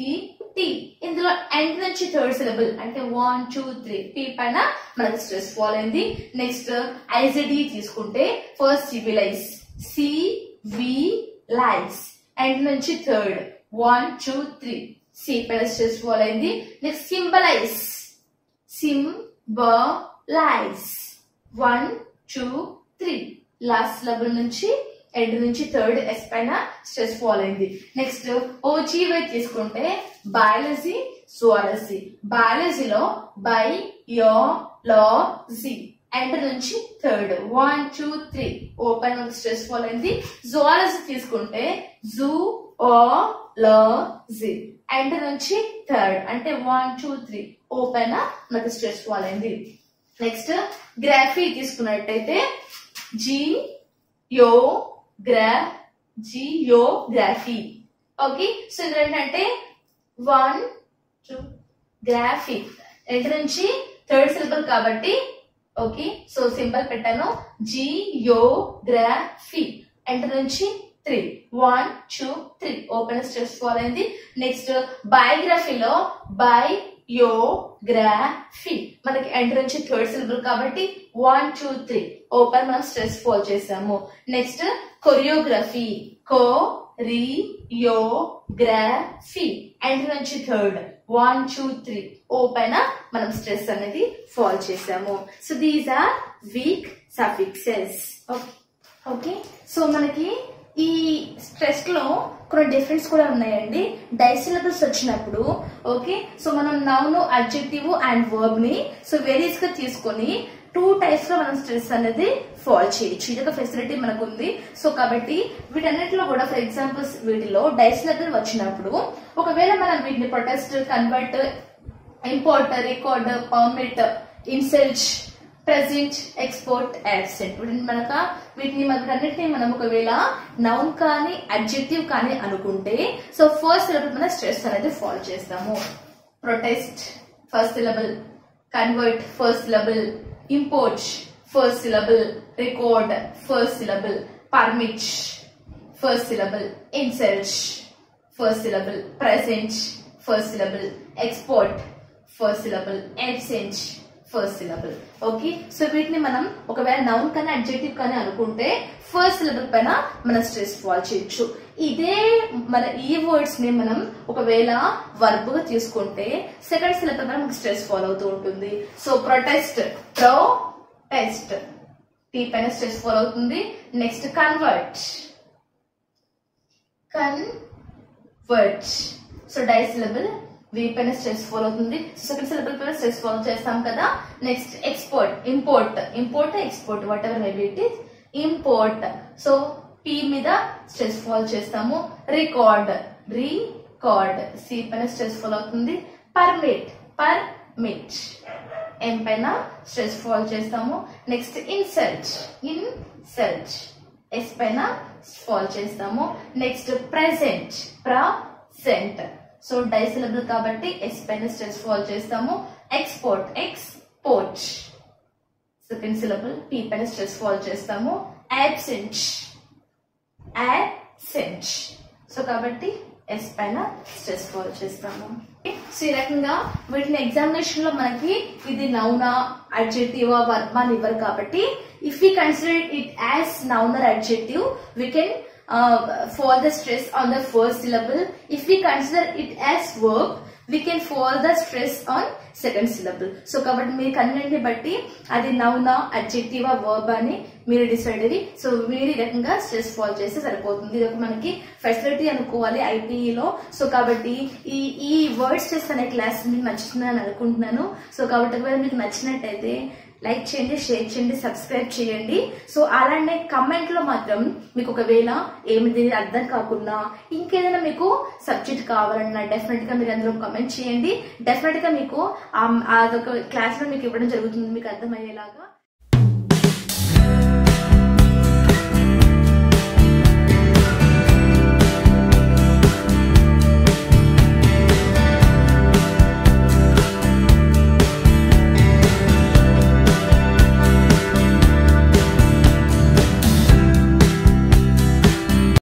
టి ఇందులో ఎండ్ నుంచి థర్డ్ సిలబుల్ అంటే వన్ టూ త్రీ పి పైన మనకి స్ట్రెస్ ఫాల్ అయింది. నెక్స్ట్ ఐజడి తీసుకుంటే ఫస్ట్ సివిలైజ్ సి వి లైజ్ ఎండ్ నుంచి third one two three C పైన స్ట్రెస్ ఫాల్ అయింది. నెక్స్ట్ సింబలైజ్ లైస్ one two three last syllable నుంచి ఎండ్ నుంచి థర్డ్ ఎస్ పైన స్ట్రెస్ ఫాల్ అయింది. నెక్స్ట్ ఓజీవై తీసుకుంటే బయాలజీ జువాలజీ బయాలజీలో బై యో లో జీ ఎండ్ నుంచి third one two three open stress fall అయింది. జువాలజీ తీసుకుంటే జూ ఓ లో జీ ఎండ్ నుంచి థర్డ్ అంటే వన్ టూ త్రీ ఓపెన్ మనకు స్ట్రెస్ ఫాల్ అయింది. నెక్స్ట్ గ్రాఫీ తీసుకున్నట్టయితే జీ యో గ్రా జియోగ్రఫీ ఓకే సో ఇందులో ఏంటంటే వన్ టూ గ్రాఫిక్ ఎంటర్ నుంచి థర్డ్ సిలబుల్ కాబట్టి ఓకే సో సింబల్ పెట్టాను జియోగ్రఫీ ఎంటర్ నుంచి three one two three open చేసుకోవాలని నెక్స్ట్ బయోగ్రఫీలో బై యో బయోగ్రఫీలో మనకి ఎంటర్ నుంచి థర్డ్ సిలబుల్ కాబట్టి వన్ టూ త్రీ ఓపెన్ మనం స్ట్రెస్ ఫాల్ చేసాము. నెక్స్ట్ కొరియోగ్రఫీ కో రి యో గ్రాఫీ ఎంటర్ నుంచి third one two three open మనం స్ట్రెస్ అనేది ఫాల్ చేసాము. So these are weak suffixes okay so మనకి ఈ స్ట్రెస్లో కొన్ని డిఫరెన్స్ కూడా ఉన్నాయండి. డైసిలబుల్స్ వచ్చినప్పుడు ఓకే సో మనం నౌను అడ్జెక్టివ్ అండ్ వర్బ్ని సో వేరియస్గా తీసుకొని టూ టైప్స్లో మనం స్ట్రెస్ అనేది ఫాల్ చేయొచ్చు. ఇది ఒక ఫెసిలిటీ మనకు ఉంది సో కాబట్టి వీటన్నిటిలో కూడా ఫర్ ఎగ్జాంపుల్స్ వీటిలో డైసిలబుల్ వచ్చినప్పుడు ఒకవేళ మనం వీటిని protest convert import record permit insult present export absent ఇప్పుడు మనక వీటిని మనకన్నిటిని మనం ఒకవేళ నౌన్ కానీ అడ్జెక్టివ్ కానీ అనుకుంటే సో ఫస్ట్ సిలబుల్ మన స్ట్రెస్ అనేది ఫాలో చేస్తాము. Protest first syllable convert first syllable import first syllable record first syllable permit first syllable insult first syllable present first syllable export first syllable absent first syllable okay so వీటిని మనం ఒకవేళ నౌన్ కానీ అడ్జెక్టివ్ కానీ అనుకుంటే ఫస్ట్ సిలబుల్ పైన మనం స్ట్రెస్ ఫాల్ చేయొచ్చు. ఇదే మన ఈ వర్డ్స్ని మనం ఒకవేళ వర్బ్గా తీసుకుంటే సెకండ్ సిలబుల్ పైన మనకి స్ట్రెస్ ఫాల్ అవుతూ ఉంటుంది. So protest protest T పైన స్ట్రెస్ ఫాల్ అవుతుంది. Next convert convert so disyllable V పైన స్ట్రెస్ ఫాల్ అవుతుంది. సెకండ్ సిలబుల్ పైన స్ట్రెస్ ఫాల్ చేస్తాం కదా. Next export import import export whatever maybe it is import so P మీద స్ట్రెస్ ఫాల్ చేస్తాము. రికార్డ్ రికార్డ్ సి పైన స్ట్రెస్ ఫాల్ అవుతుంది. పర్మిట్ పర్మిట్ ఎం పైన స్ట్రెస్ ఫాల్ చేస్తాము. నెక్స్ట్ ఇన్సల్ట్ ఇన్సల్ట్ ఎస్ పైన ఫాల్ చేస్తాము. Next present present so disyllable కాబట్టి ఎస్ పైన స్ట్రెస్ ఫాల్ చేస్తాము. Export export second syllable P పైన స్ట్రెస్ ఫాల్ చేస్తాము. యాబ్సెంట్ యాబ్సెంట్ సో కాబట్టి ఎస్ పైన స్ట్రెస్ ఫాల్ చేస్తాము. సో ఈ రకంగా వీటిని ఎగ్జామినేషన్లో మనకి ఇది నౌనా అడ్జెక్టివ్ వర్మాన్ ఇవ్వరు కాబట్టి if you consider it as noun or adjective we can Uh, for the stress on the first syllable. If we consider it as verb, we can for the stress on second syllable so కాబట్టి మీరు కన్వెంట్ని బట్టి అది నౌనా అడ్జెక్టివా వర్బ్ అని మీరు డిసైడ్ అయ్యి సో మీరు ఈ రకంగా స్ట్రెస్ ఫాల్ చేస్తే సరిపోతుంది. ఇది ఒక మనకి ఫెసిలిటీ అనుకోవాలి ఐపీఈలో సో కాబట్టి ఈ ఈ వర్డ్ స్ట్రెస్ అనే క్లాస్ మీకు నచ్చుతుందని అనుకుంటున్నాను. సో కాబట్టి ఒకవేళ మీకు నచ్చినట్టయితే లైక్ చేయండి షేర్ చేయండి సబ్స్క్రైబ్ చేయండి. సో అలానే కమెంట్లో మాత్రం మీకు ఒకవేళ ఏమిది అర్థం కాకుండా ఇంకేదైనా మీకు సబ్జెక్ట్ కావాలన్నా డెఫినెట్గా మీరు అందులో కమెంట్ చేయండి. డెఫినెట్గా మీకు ఆ- అదొక క్లాస్లో మీకు ఇవ్వడం జరుగుతుంది. మీకు అర్థమయ్యేలాగా